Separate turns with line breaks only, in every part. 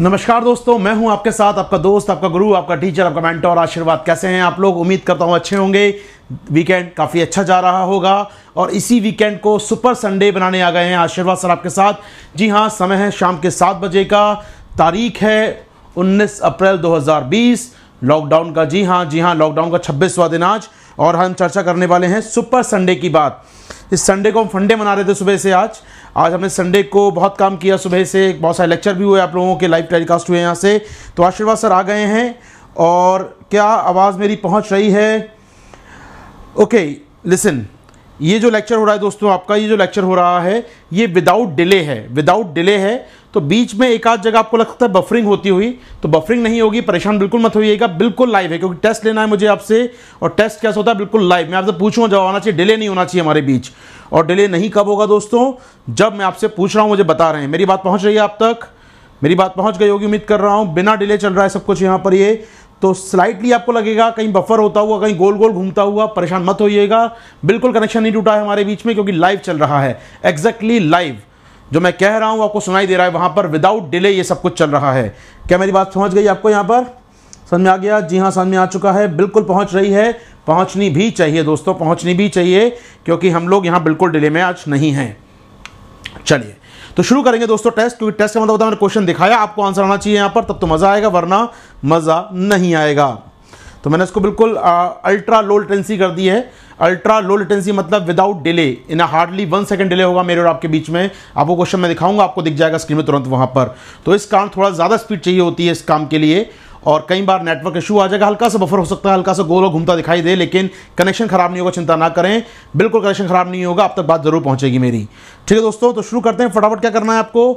नमस्कार दोस्तों, मैं हूँ आपके साथ, आपका दोस्त, आपका गुरु, आपका टीचर आपका मेंटोर आशीर्वाद। कैसे हैं आप लोग? उम्मीद करता हूँ अच्छे होंगे। वीकेंड काफ़ी अच्छा जा रहा होगा और इसी वीकेंड को सुपर संडे बनाने आ गए हैं आशीर्वाद सर आपके साथ। जी हाँ, समय है शाम के सात बजे का। तारीख है 19 अप्रैल 2020 लॉकडाउन का, जी हाँ जी हाँ लॉकडाउन का छब्बीसवा दिन आज और हम चर्चा करने वाले हैं सुपर संडे की बात। इस संडे को हम फंडे मना रहे थे सुबह से आज। आज हमने संडे को बहुत काम किया सुबह से। बहुत सारे लेक्चर भी हुए आप लोगों के लाइव टेलीकास्ट हुए यहाँ से। तो आशीर्वाद सर आ गए हैं और क्या आवाज़ मेरी पहुँच रही है? ओके लिसन ये जो लेक्चर हो रहा है दोस्तों, आपका ये जो लेक्चर हो रहा है, ये विदाउट डिले है। विदाउट डिले है तो बीच में एक आध जगह आपको लगता है बफरिंग होती हुई। तो बफरिंग नहीं होगी, परेशान बिल्कुल मत होइएगा, बिल्कुल लाइव है, क्योंकि टेस्ट लेना है मुझे आपसे, और टेस्ट कैसा होता है, बिल्कुल लाइव मैं आपसे पूछूँगा, जवाब आना चाहिए डिले नहीं होना चाहिए हमारे बीच। और डिले नहीं कब होगा दोस्तों? जब मैं आपसे पूछ रहा हूँ, मुझे बता रहे हैं। मेरी बात पहुँच रही है आप तक? मेरी बात पहुँच गई होगी, उम्मीद कर रहा हूँ। बिना डिले चल रहा है सब कुछ यहाँ पर ये। तो स्लाइटली आपको लगेगा, कहीं बफर होता हुआ, कहीं गोल गोल घूमता हुआ, परेशान मत होइएगा। बिल्कुल कनेक्शन नहीं टूटा है हमारे बीच में, क्योंकि लाइव चल रहा है। एग्जैक्टली लाइव जो मैं कह रहा हूँ, आपको सुनाई दे रहा है, वहाँ पर विदाउट डिले ये सब कुछ चल रहा है। क्या मेरी बात समझ गई आपको यहाँ पर? समझ में आ गया? जी हाँ समझ में आ चुका है। बिल्कुल पहुँच रही है। पहुंचनी भी चाहिए दोस्तों, पहुंचनी भी चाहिए, क्योंकि हम लोग यहाँ बिल्कुल डिले में आज नहीं हैं। चलिए तो शुरू करेंगे दोस्तों टेस्ट क्योंकि टेस्ट का मतलब होता है मैंने क्वेश्चन दिखाया, आपको आंसर आना चाहिए यहाँ पर, तब तो मज़ा आएगा, वरना मज़ा नहीं आएगा। तो मैंने इसको बिल्कुल अल्ट्रा लो लेटेंसी कर दी है। अल्ट्रा लो लेटेंसी मतलब without delay in hardly one second delay होगा मेरे और आपके बीच में. आपको क्वेश्चन मैं दिखाऊँगा, आपको दिख जाएगा स्क्रीन में तुरंत वहाँ पर. तो इस कारण थोड़ा ज़्यादा स्पीड चाहिए होती है इस काम के लिए. और कई बार नेटवर्क इशू आ जाएगा, हल्का सा बफर हो सकता है, हल्का सा गोल घूमता दिखाई दे, लेकिन कनेक्शन खराब नहीं होगा, चिंता ना करें. बिल्कुल कनेक्शन खराब नहीं होगा, अब तक बात ज़रूर पहुंचेगी मेरी. ठीक है दोस्तों तो शुरू करते हैं, फटाफट क्या करना है आपको?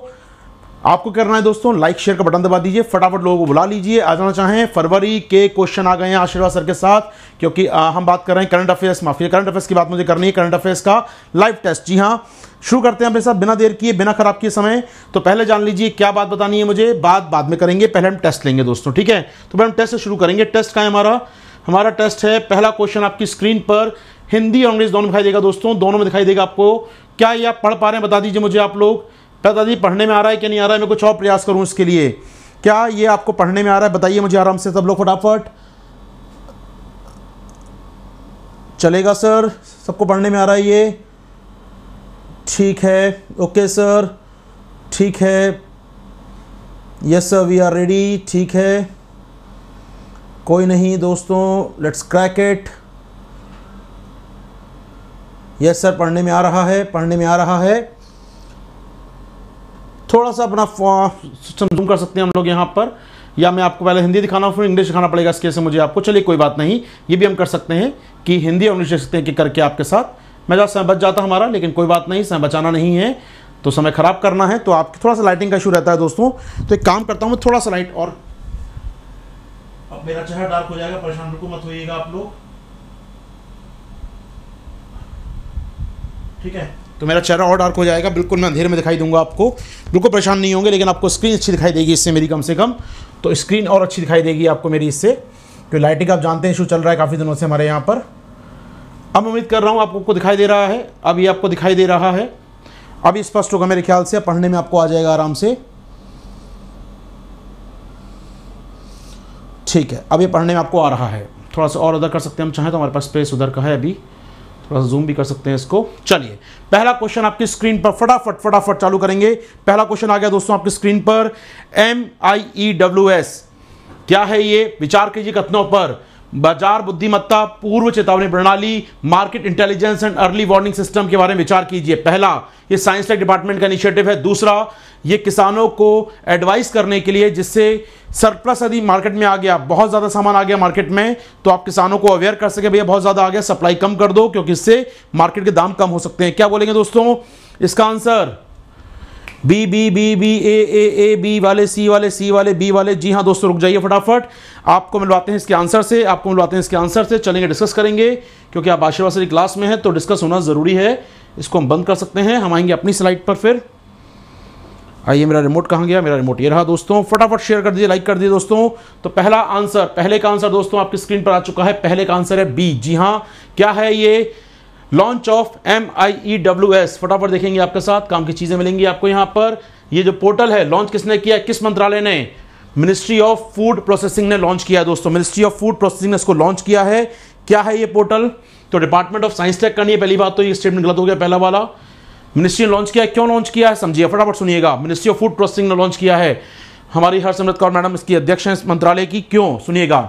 आपको करना है दोस्तों लाइक शेयर का बटन दबा दीजिए फटाफट लोगों को बुला लीजिए। आ जाना चाहें फरवरी के क्वेश्चन आ गए हैं आशीर्वाद सर के साथ क्योंकि आ, हम बात कर रहे हैं करंट अफेयर्स माफ़ी करंट अफेयर्स की बात मुझे करनी है करंट अफेयर्स का लाइव टेस्ट जी हाँ शुरू करते हैं अपने साथ बिना देर किए बिना खराब किए समय। तो पहले जान लीजिए क्या बात बतानी है मुझे? बात बाद में करेंगे पहले हम टेस्ट लेंगे दोस्तों ठीक है? तो पहले हम टेस्ट शुरू करेंगे। टेस्ट का है हमारा? हमारा टेस्ट है पहला क्वेश्चन आपकी स्क्रीन पर हिंदी और इंग्लिश दोनों दिखाई देगा दोस्तों दोनों में दिखाई देगा आपको। क्या ये आप पढ़ पा रहे हैं बता दीजिए मुझे आप लोग। दीजिए पढ़ने में आ रहा है कि नहीं आ रहा है? मैं कुछ और प्रयास करूँ इसके लिए। क्या ये आपको पढ़ने में आ रहा है? बताइए मुझे आराम से, सब लोग फटाफट। चलेगा सर, सबको पढ़ने में आ रहा है ये। ठीक है, ओके सर। ठीक है। Yes sir we are ready ठीक है। कोई नहीं दोस्तों let's crack it yes sir पढ़ने में आ रहा है, पढ़ने में आ रहा है। थोड़ा सा अपना सिस्टम जूम कर सकते हैं हम लोग यहाँ पर। या मैं आपको पहले हिंदी दिखाना, फिर इंग्लिश दिखाना पड़ेगा इसके से मुझे आपको। चलिए कोई बात नहीं, ये भी हम कर सकते हैं कि हिंदी और इंग्लिश सकते हैं कि करके आपके साथ। मैं समय बच जाता हमारा, लेकिन कोई बात नहीं, समय बचाना नहीं है। तो समय खराब करना है तो आपकी थोड़ा सा लाइटिंग का इशू रहता है दोस्तों। तो एक काम करता हूँ थोड़ा सा लाइट और अब मेरा चेहरा डार्क हो जाएगा, परेशान बिल्कुल मत होइएगा आप लोग। ठीक है? तो मेरा चेहरा और डार्क हो जाएगा। बिल्कुल मैं अंधेरे में दिखाई दूँगा आपको। बिल्कुल परेशान नहीं होंगे, लेकिन आपको स्क्रीन अच्छी दिखाई देगी इससे मेरी कम से कम। तो स्क्रीन और अच्छी दिखाई देगी आपको मेरी इससे। क्योंकि लाइटिंग आप जानते हैं इशू चल रहा है काफ़ी दिनों से हमारे यहाँ पर। अब उम्मीद कर रहा हूँ आपको दिखाई दे रहा है। अब ये आपको दिखाई दे रहा है। अभी स्पष्ट होगा मेरे ख्याल से। पढ़ने में आपको आ जाएगा आराम से। ठीक है, अब ये पढ़ने में आपको आ रहा है। थोड़ा सा और उधर कर सकते हैं। हम चाहें तो हमारे पास स्पेस उधर का है अभी। थोड़ा जूम भी कर सकते हैं इसको। चलिए, पहला क्वेश्चन आपकी स्क्रीन पर फटाफट फटाफट चालू करेंगे। पहला क्वेश्चन आ गया दोस्तों आपकी स्क्रीन पर। M I E W S क्या है ये? विचार कीजिए कथनों पर। बाज़ार बुद्धिमत्ता, पूर्व चेतावनी प्रणाली, market intelligence and early warning system के बारे में विचार कीजिए। पहला, ये साइंस टेक डिपार्टमेंट का इनिशिएटिव है। दूसरा, ये किसानों को एडवाइस करने के लिए जिससे सरप्लस यदि मार्केट में आ गया, बहुत ज़्यादा सामान आ गया मार्केट में तो आप किसानों को अवेयर कर सके, भैया, बहुत ज़्यादा आ गया सप्लाई कम कर दो, क्योंकि इससे मार्केट के दाम कम हो सकते हैं। क्या बोलेंगे दोस्तों? इसका answer B B B B A A A B वाले सी वाले सी वाले बी वाले। जी हाँ दोस्तों, रुक जाइए फटाफट। आपको मिलवाते हैं इसके आंसर से, आपको मिलवाते हैं इसके आंसर से। चलेंगे डिस्कस करेंगे, क्योंकि आप आशीर्वाद क्लास में हैं तो डिस्कस होना ज़रूरी है। इसको हम बंद कर सकते हैं। हम आएँगे अपनी स्लाइड पर फिर। आइए, मेरा रिमोट कहाँ गया? मेरा रिमोट ये रहा दोस्तों। फटाफट शेयर कर दीजिए लाइक कर दीजिए दोस्तों। तो पहला आंसर पहले का आंसर दोस्तों, आपकी स्क्रीन पर आ चुका है। पहले का आंसर है बी जी हाँ क्या है ये? Launch of M I E W S फटाफट देखेंगे आपके साथ, काम की चीज़ें मिलेंगी आपको यहाँ पर। ये जो पोर्टल है लॉन्च किसने किया, किस मंत्रालय ने? मिनिस्ट्री ऑफ़ फ़ूड प्रोसेसिंग ने लॉन्च किया है दोस्तों। मिनिस्ट्री ऑफ़ फ़ूड प्रोसेसिंग ने इसको लॉन्च किया है। क्या है ये पोर्टल? तो डिपार्टमेंट ऑफ़ साइंस टेक करनी है, पहली बात तो ये स्टेटमेंट गलत हो गया, पहला वाला। मिनिस्ट्री ने लॉन्च किया क्यों लॉन्च किया है? समझिए, फटाफट सुनिएगा। मिनिस्ट्री ऑफ़ फ़ूड प्रोसेसिंग ने लॉन्च किया है। हमारी हरसिमरत कौर मैडम इसकी अध्यक्ष हैं इस मंत्रालय की, क्यों? सुनिएगा।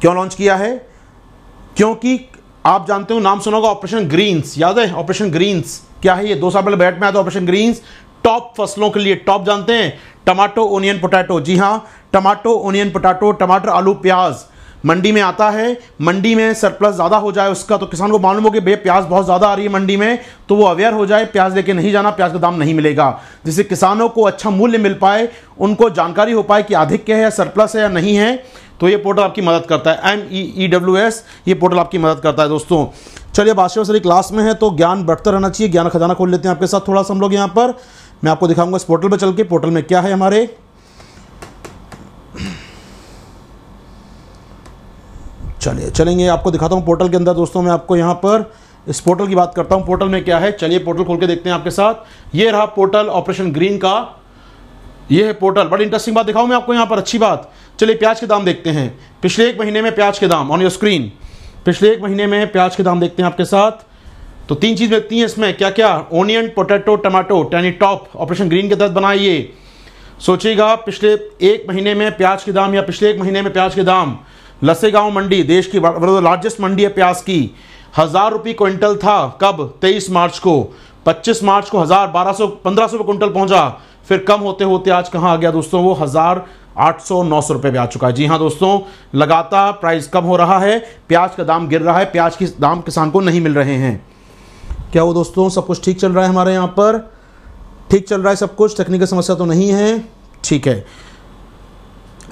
क्यों लॉन्च किया है? क्योंकि आप जानते हो, नाम सुनोगा ऑपरेशन ग्रीन्स याद है ऑपरेशन ग्रीन्स क्या है ये? दो साल पहले बैठ में आया था ऑपरेशन ग्रीन्स टॉप फ़सलों के लिए टॉप जानते हैं? टमाटो ओनियन पोटैटो जी हाँ टमाटो ओनियन पोटैटो टमाटर, आलू, प्याज। मंडी में आता है, मंडी में सरप्लस ज़्यादा हो जाए उसका तो किसान को मालूम हो कि भैया प्याज बहुत ज़्यादा आ रही है मंडी में तो वो अवेयर हो जाए, प्याज लेके नहीं जाना, प्याज का दाम नहीं मिलेगा। जिससे किसानों को अच्छा मूल्य मिल पाए, उनको जानकारी हो पाए कि अधिक क्या है या सरप्लस है या नहीं है। तो ये पोर्टल आपकी मदद करता है। M E E W S ये पोर्टल आपकी मदद करता है दोस्तों। चलिए बादशाह सर क्लास में है तो ज्ञान बढ़ता रहना चाहिए। ज्ञान खजाना खोल लेते हैं आपके साथ थोड़ा सा हम लोग यहाँ पर। मैं आपको दिखाऊँगा इस पोर्टल पर चल के। पोर्टल में क्या है हमारे? चलिए, चलेंगे। आपको दिखाता हूँ पोर्टल के अंदर दोस्तों मैं आपको यहाँ पर इस पोर्टल की बात करता हूँ। पोर्टल में क्या है? चलिए पोर्टल खोल के देखते हैं आपके साथ। ये रहा पोर्टल ऑपरेशन ग्रीन का ये है पोर्टल बड़ी इंटरेस्टिंग बात दिखाऊँ मैं आपको यहाँ पर, अच्छी बात। चलिए, प्याज के दाम देखते हैं। पिछले एक महीने में प्याज के दाम ऑन योर स्क्रीन पिछले एक महीने में प्याज के दाम देखते हैं आपके साथ। तो तीन चीज़ देखती हैं इसमें क्या क्या ओनियन पोटैटो टमाटो यानी टॉप ऑपरेशन ग्रीन के तहत बनाइए। सोचिएगा, पिछले एक महीने में प्याज के दाम या पिछले एक महीने में प्याज के दाम, लसेगांव मंडी, देश की लार्जेस्ट मंडी है प्याज की। हज़ार रुपये क्विंटल था, कब? तेईस मार्च को। पच्चीस मार्च को हज़ार बारह सौ, पंद्रह सौ क्विंटल पहुँचा। फिर कम होते होते आज कहाँ आ गया दोस्तों? वो हज़ार आठ सौ नौ सौ रुपये पे आ चुका है। जी हाँ दोस्तों, लगातार प्राइस कम हो रहा है, प्याज का दाम गिर रहा है, प्याज की दाम किसान को नहीं मिल रहे हैं। क्या वो दोस्तों, सब कुछ ठीक चल रहा है हमारे यहाँ पर? ठीक चल रहा है सब कुछ? टेक्निकल समस्या तो नहीं है। ठीक है।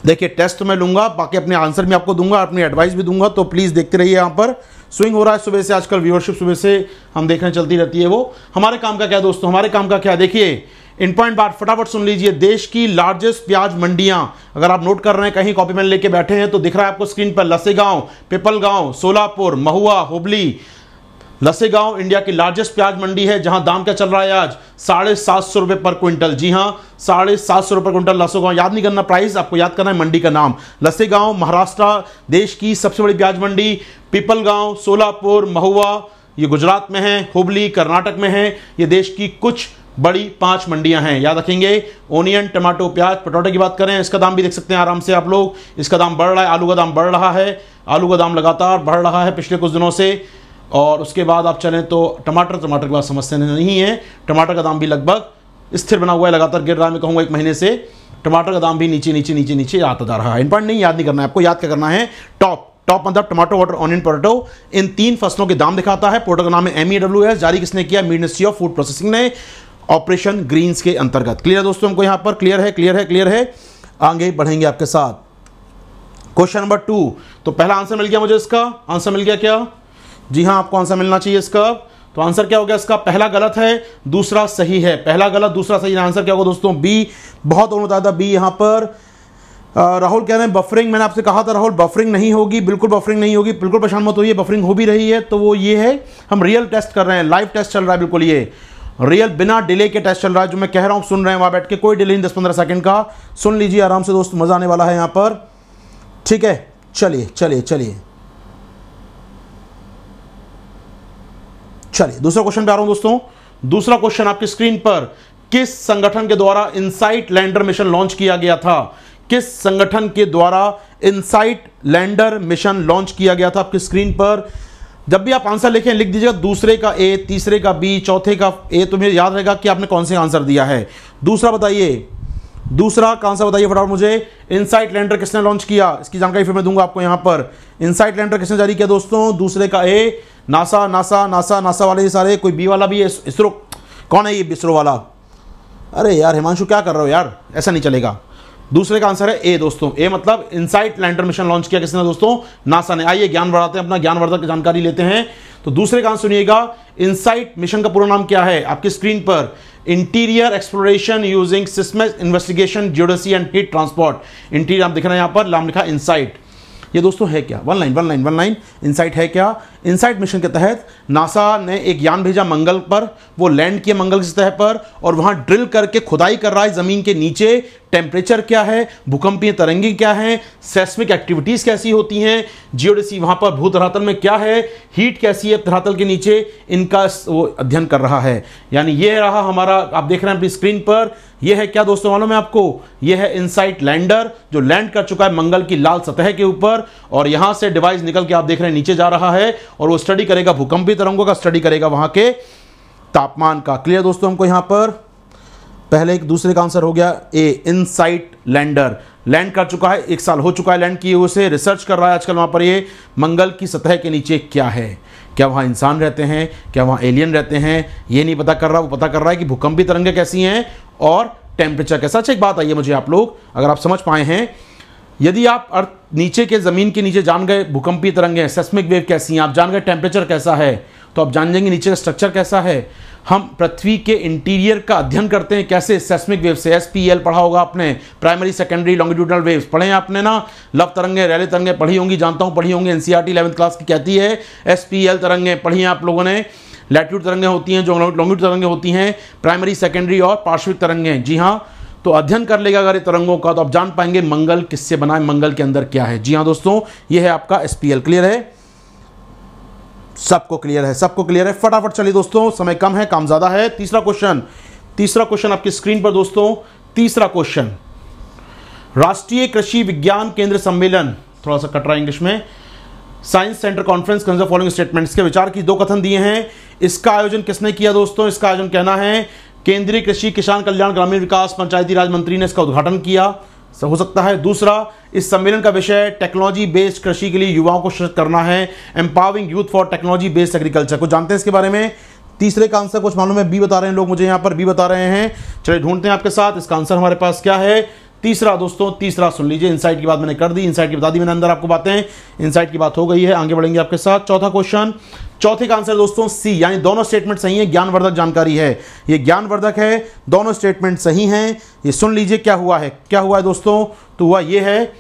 देखिए टेस्ट मैं लूँगा, बाकी अपने आंसर भी आपको दूँगा, अपनी एडवाइस भी दूँगा तो प्लीज़ देखते रहिए यहाँ पर। स्विंग हो रहा है सुबह से, आजकल व्यूअरशिप सुबह से हम देखने चलती रहती है वो। हमारे काम का क्या दोस्तों? हमारे काम का क्या देखिए इन पॉइंट बात फटाफट सुन लीजिए देश की लार्जेस्ट प्याज मंडियाँ। अगर आप नोट कर रहे हैं, कहीं कॉपी मैन लेके बैठे हैं तो दिख रहा है आपको स्क्रीन पर लसेगांव, पिपलगांव, सोलापुर, महुआ, हुबली। लसेगांव इंडिया की लार्जेस्ट प्याज मंडी है, जहाँ दाम क्या चल रहा है आज? साढ़े सात सौ रुपए पर क्विंटल। जी हाँ, साढ़े सात सौ रुपए क्विंटल लसेगांव। याद नहीं करना प्राइस आपको याद करना है, मंडी का नाम। लसेगांव, महाराष्ट्र, देश की सबसे बड़ी प्याज मंडी, पिपलगांव, सोलापुर, महुआ ये गुजरात में है, हुबली, कर्नाटक में है, ये देश की कुछ बड़ी पाँच मंडियाँ हैं। याद रखेंगे, ओनियन, टमाटो, प्याज, पटोटे की बात करें, इसका दाम भी देख सकते हैं आराम से आप लोग। इसका दाम बढ़ रहा है, आलू का दाम बढ़ रहा है, आलू का दाम लगातार बढ़ रहा है पिछले कुछ दिनों से। और उसके बाद आप चलें तो टमाटर टमाटर के बाद समस्या नहीं है। टमाटर का दाम भी लगभग स्थिर बना हुआ है, लगातार गिर रहा है, मैं कहूँगा एक महीने से। टमाटर का दाम भी नीचे नीचे नीचे नीचे आता जा रहा है। इन पॉइंट नहीं याद नहीं करना है, आपको याद क्या करना है? टॉप। टॉप मतलब टमाटो वाटर ऑनियन पोटैटो इन तीन फ़सलों के दाम दिखाता है। पोर्टल का नाम है एम एस जारी किसने किया? मिनिस्ट्री ऑफ़ फ़ूड प्रोसेसिंग ने। ऑपरेशन ग्रीन्स के अंतर्गत। क्लियर दोस्तों हमको यहाँ पर? क्लियर है क्लियर है क्लियर है। आगे बढ़ेंगे आपके साथ। क्वेश्चन नंबर टू तो पहला आंसर मिल गया मुझे इसका। आंसर मिल गया क्या? जी हाँ आपको आंसर मिलना चाहिए इसका। तो आंसर क्या हो गया इसका? पहला गलत है, दूसरा सही है। पहला गलत, दूसरा सही आंसर क्या होगा दोस्तों? बी बहुत दोनों दादा बी यहाँ पर। राहुल कह रहे हैं बफरिंग मैंने आपसे कहा था राहुल बफरिंग नहीं होगी, बिल्कुल बफरिंग नहीं होगी, बिल्कुल परेशान मत होइए बफरिंग हो भी रही है तो वो ये है, हम रियल टेस्ट कर रहे हैं लाइव टेस्ट चल रहा है बिल्कुल ये। रियल बिना डिले के टेस्ट चल रहा है, जो मैं कह रहा हूँ, सुन रहे हैं वहाँ बैठ के, कोई डिले नहीं दस पंद्रह सेकंड का। सुन लीजिए आराम से दोस्त, मज़ा आने वाला है यहाँ पर। ठीक है? चलिए चलिए चलिए। चलिए, दूसरा क्वेश्चन पे आ रहा हूँ दोस्तों। दूसरा क्वेश्चन आपकी स्क्रीन पर, किस संगठन के द्वारा इनसाइट लैंडर मिशन लॉन्च किया गया था? किस संगठन के द्वारा इनसाइट लैंडर मिशन लॉन्च किया गया था आपकी स्क्रीन पर? जब भी आप आंसर लिखें, लिख दीजिएगा दूसरे का ए, तीसरे का बी, चौथे का ए, तुम्हें याद रहेगा कि आपने कौन से आंसर दिया है। दूसरा बताइए। दूसरा कौन सा बताइए फटाफट मुझे। इनसाइट लैंडर किसने लॉन्च किया? इसकी जानकारी फिर मैं दूँगा आपको यहाँ पर। इनसाइट लैंडर किसने जारी किया दोस्तों? दूसरे का A, NASA NASA NASA NASA वाले ये सारे। कोई बी वाला भी है? इसरो। कौन है ये इसरो वाला? अरे यार, हिमांशु क्या कर रहे हो यार? ऐसा नहीं चलेगा। दूसरे का आंसर है ए, दोस्तों। ए मतलब इनसाइट लैंडर मिशन लॉन्च किया किसने दोस्तों? नासा ने। आइए ज्ञान बढ़ाते हैं, अपना ज्ञानवर्धक जानकारी लेते हैं। तो दूसरे का आंसर सुनिएगा इनसाइट मिशन का पूरा नाम क्या है? आपकी स्क्रीन पर। Interior exploration using seismic investigation geodesy and heat transport interior आप दिख रहे हैं यहाँ पर, नाम लिखा इनसाइट ये दोस्तों है क्या? One line one line one line InSight है क्या? इनसाइट मिशन के तहत नासा ने एक यान भेजा मंगल पर, वो लैंड किया मंगल की सतह पर, और वहाँ ड्रिल करके खुदाई कर रहा है ज़मीन के नीचे। टेम्परेचर क्या है? भूकंपीय तरंगी क्या है? सेस्मिक एक्टिविटीज़ कैसी होती हैं? जियोडेसी वहाँ पर भू धरातल में क्या है? हीट कैसी है धरातल के नीचे? इनका वो अध्ययन कर रहा है। यानी ये रहा हमारा, आप देख रहे हैं अपनी स्क्रीन पर। यह है क्या दोस्तों, मालूम है आपको? यह है इनसाइट लैंडर जो लैंड कर चुका है मंगल की लाल सतह के ऊपर, और यहाँ से डिवाइस निकल के आप देख रहे हैं, नीचे जा रहा है। और वो स्टडी करेगा भूकंपी तरंगों का स्टडी करेगा वहाँ के तापमान का। क्लियर दोस्तों हमको यहाँ पर? पहले एक दूसरे का आंसर हो गया ए इनसाइट लैंडर लैंड कर चुका है, एक साल हो चुका है लैंड किए उसे रिसर्च कर रहा है आजकल वहाँ पर ये, मंगल की सतह के नीचे क्या है? क्या वहाँ इंसान रहते हैं? क्या वहाँ एलियन रहते हैं? ये नहीं पता कर रहा, वो पता कर रहा है कि भूकंपी तरंगें कैसी हैं और टेम्परेचर कैसा। अच्छा एक बात आइए मुझे आप लोग, अगर आप समझ पाए हैं यदि आप अर्थ नीचे के ज़मीन के नीचे जान गए, भूकंपी तरंगें सेस्मिक वेव कैसी हैं, आप जान गए टेम्परेचर कैसा है तो आप जान जाएँगे नीचे का स्ट्रक्चर कैसा है। हम पृथ्वी के इंटीरियर का अध्ययन करते हैं कैसे सेस्मिक वेव से। एस पी एल पढ़ा होगा आपने प्राइमरी सेकेंडरी लॉन्गिट्यूडनल वेव्स पढ़े हैं आपने ना? लव तरंगे, रैले तरंगे पढ़ी होंगी, जानता हूँ पढ़ी होंगी एनसीआरटी इलेवंथ क्लास की कहती है। एस पी एल तरंगे पढ़ी हैं आप लोगों ने। लैट्यूड तरंगे होती हैं, जो लॉन्गिट्यूड तरंगे होती हैं प्राइमरी सेकेंडरी और पार्श्विक तरंगे। जी हाँ तो अध्ययन कर लेगा अगर ये तरंगों का तो आप जान पाएँगे मंगल किससे बना है, मंगल के अंदर क्या है। जी हाँ दोस्तों, ये है आपका एसपीएल क्लियर है? सबको क्लियर है, सबको क्लियर है। फटाफट चलिए दोस्तों, समय कम है, काम ज़्यादा है। तीसरा क्वेश्चन तीसरा क्वेश्चन आपकी स्क्रीन पर दोस्तों, तीसरा क्वेश्चन राष्ट्रीय कृषि विज्ञान केंद्र सम्मेलन, थोड़ा सा कट रहा है इंग्लिश में। Science centre conference consider following statements के विचार की दो कथन दिए हैं। इसका आयोजन किसने किया दोस्तों? इसका आयोजन कहना है केंद्रीय कृषि किसान कल्याण ग्रामीण विकास पंचायती राज मंत्री ने इसका उद्घाटन किया। हो सकता है दूसरा, इस सम्मेलन का विषय टेक्नोलॉजी बेस्ड कृषि के लिए युवाओं को सशक्त करना है। Empowering youth for technology based agriculture को जानते हैं इसके बारे में। तीसरे का आंसर कुछ मालूम है, बी बता रहे हैं लोग मुझे यहाँ पर, बी बता रहे हैं। चलिए ढूंढते हैं आपके साथ, इसका आंसर हमारे पास क्या है? तीसरा दोस्तों, तीसरा सुन लीजिए। इनसाइट की बात मैंने कर दी इनसाइट की बता दी मैंने, अंदर आपको बातें इनसाइट की बात हो गई है, आगे बढ़ेंगे आपके साथ। चौथा क्वेश्चन चौथे का आंसर दोस्तों सी यानी दोनों स्टेटमेंट सही है, ज्ञानवर्धक जानकारी है। ये ज्ञानवर्धक है, दोनों स्टेटमेंट सही हैं। ये सुन लीजिए क्या हुआ है। क्या हुआ है दोस्तों? तो हुआ ये है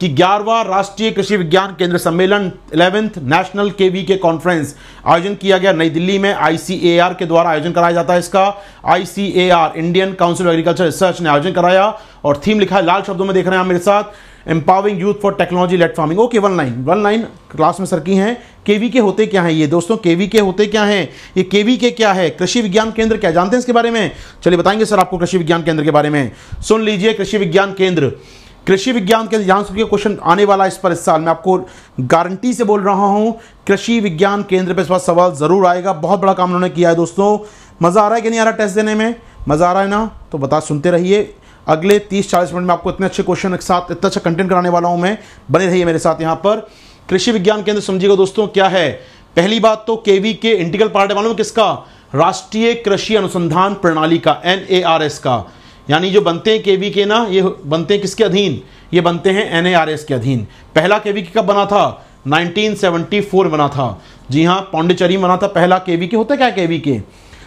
कि ग्यारहवा राष्ट्रीय कृषि विज्ञान केंद्र सम्मेलन इलेवेंथ नेशनल केवी के कॉन्फ्रेंस आयोजन किया गया नई दिल्ली में। आईसीएआर के द्वारा आयोजन कराया जाता है इसका। ICAR, Indian council of agriculture research ने आयोजन कराया और थीम लिखा है, लाल शब्दों में देख रहे हैं मेरे साथ, empowering youth for technology led farming. Okay, one line one line class में सर की हैं। केवी के होते क्या हैं ये? दोस्तों, केवी के होते क्या हैं? ये केवी के क्या है? कृषि विज्ञान केंद्र क्या जानते हैं इसके बारे में? चलिए बताएँगे सर आपको कृषि विज्ञान केंद्र के बारे में। सुन लीजिए, कृषि विज्ञान केंद्र। कृषि विज्ञान के ध्यान से क्वेश्चन आने वाला इस पर इस साल। मैं आपको गारंटी से बोल रहा हूँ, कृषि विज्ञान केंद्र पे इस बार सवाल ज़रूर आएगा। बहुत बड़ा काम उन्होंने किया है दोस्तों। मज़ा आ रहा है कि नहीं आ रहा टेस्ट देने में? मज़ा आ रहा है ना? तो बता, सुनते रहिए। अगले 30-40 मिनट में आपको इतने अच्छे क्वेश्चन के साथ, इतना अच्छा कंटेंट कराने वाला हूँ मैं। बने रहिए मेरे साथ यहाँ पर। कृषि विज्ञान केंद्र, समझिएगा दोस्तों, क्या है? पहली बात तो केवी के इंटीग्रल पार्ट है। मालूम किसका? राष्ट्रीय कृषि अनुसंधान प्रणाली का एनएआरएस का। यानी जो बनते हैं केवी के ना, ये बनते हैं किसके अधीन? ये बनते हैं एनएआरएस के अधीन। पहला केवी के कब बना था? 1974 बना था। जी हाँ पौंडीचेरी बना था पहला केवी के। होता क्या केवी के?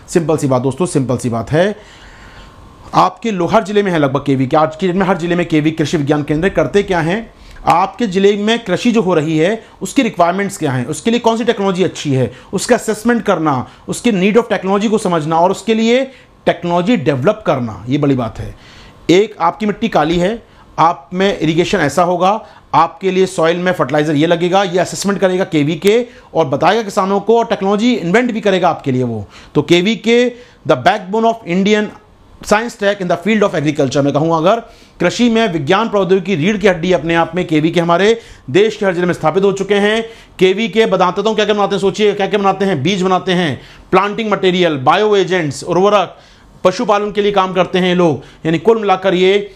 सिंपल सी बात दोस्तों, सिंपल सी बात है। आपके लोहर ज़िले में है लगभग केवी के। आज के डेट में हर ज़िले में केवी कृषि विज्ञान केंद्र करते क्या हैं? आपके ज़िले में कृषि जो हो रही है, उसकी रिक्वायरमेंट्स क्या हैं? उसके लिए कौन सी टेक्नोलॉजी अच्छी है? उसका असेसमेंट करना, उसके नीड ऑफ़ टेक्नोलॉजी को समझना और उसके लिए टेक्नोलॉजी डेवलप करना, ये बड़ी बात है। एक, आपकी मिट्टी काली है, आप में इरिगेशन ऐसा होगा, आपके लिए सॉइल में फर्टिलाइज़र ये लगेगा, ये असेसमेंट करेगा केवी के और बताएगा किसानों को और टेक्नोलॉजी इन्वेंट भी करेगा आपके लिए वो। तो केवी के the backbone of Indian science tech in the field of agriculture में कहूँ अगर कृषि में विज्ञान प्रौद्योगिकी रीढ़ की हड्डी अपने आप में केवी के हमारे देश के हर ज़िले में स्थापित हो चुके हैं। केवी के बताते तो क्या क्या बनाते हैं, सोचिए क्या क्या बनाते हैं? बीज बनाते हैं प्लांटिंग मटेरियल बायो एजेंट्स उर्वरक पशुपालन के लिए काम करते हैं लोग। यानी कुल मिलाकर ये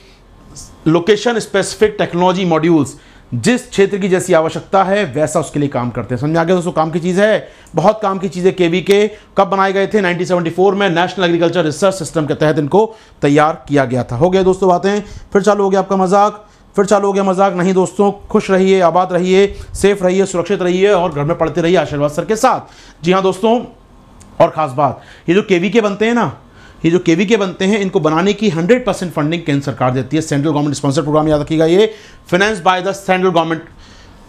लोकेशन स्पेसिफिक टेक्नोलॉजी मॉड्यूल्स जिस क्षेत्र की जैसी आवश्यकता है, वैसा उसके लिए काम करते हैं। समझ आ गया दोस्तों, काम की चीज़ है? बहुत काम की चीज़ें के केवी के कब बनाए गए थे? 1974 में नेशनल एग्रीकल्चर रिसर्च सिस्टम के तहत इनको तैयार किया गया था। हो गया दोस्तों बातें? फिर चालू हो गया आपका मज़ाक। फिर चालू हो गया मज़ाक। नहीं दोस्तों, खुश रहिए, आबाद रहिए सेफ़ रहिए, सुरक्षित रहिए और घर में पढ़ते रहिए आशीर्वाद सर के साथ। जी हाँ दोस्तों, और ख़ास बात, ये जो केवी के बनते हैं ना ये जो केवी के बनते हैं, इनको बनाने की 100 परसेंट फंडिंग केंद्र सरकार देती है। सेंट्रल गवर्नमेंट स्पॉन्सर प्रोग्राम याद रखिएगा ये finance by the central government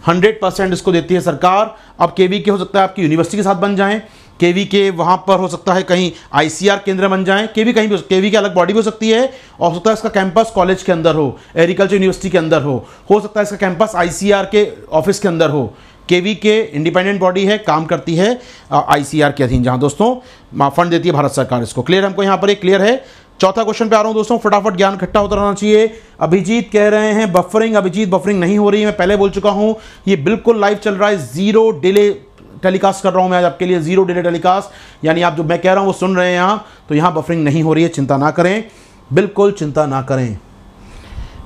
hundred percent इसको देती है सरकार। अब केवी के हो सकता है आपकी यूनिवर्सिटी के साथ बन जाएँ। केवी के वहाँ पर हो सकता है कहीं आईसीआर केंद्र बन जाएँ। केवी कहीं भी केवी की अलग बॉडी भी हो सकती है। और हो सकता है इसका कैंपस कॉलेज के अंदर हो एग्रीकल्चर यूनिवर्सिटी के अंदर हो। हो सकता है इसका कैंपस आईसीआर के ऑफ़िस के अंदर हो। केवी के इंडिपेंडेंट बॉडी है, काम करती है आईसीआर के अधीन। जहाँ दोस्तों फंड देती है भारत सरकार इसको। क्लियर हमको यहाँ पर एक क्लियर है। चौथा क्वेश्चन पे आ रहा हूँ दोस्तों, फटाफट ज्ञान इकट्ठा होता रहना चाहिए। अभिजीत कह रहे हैं बफरिंग अभिजीत बफरिंग नहीं हो रही है, मैं पहले बोल चुका हूँ। ये बिल्कुल लाइव चल रहा है ज़ीरो डिले टेलीकास्ट कर रहा हूँ मैं आज आपके लिए ज़ीरो डिले टेलीकास्ट यानी आप जो मैं कह रहा हूँ, वो सुन रहे हैं यहाँ तो यहाँ बफरिंग नहीं हो रही है, चिंता ना करें। बिल्कुल चिंता ना करें।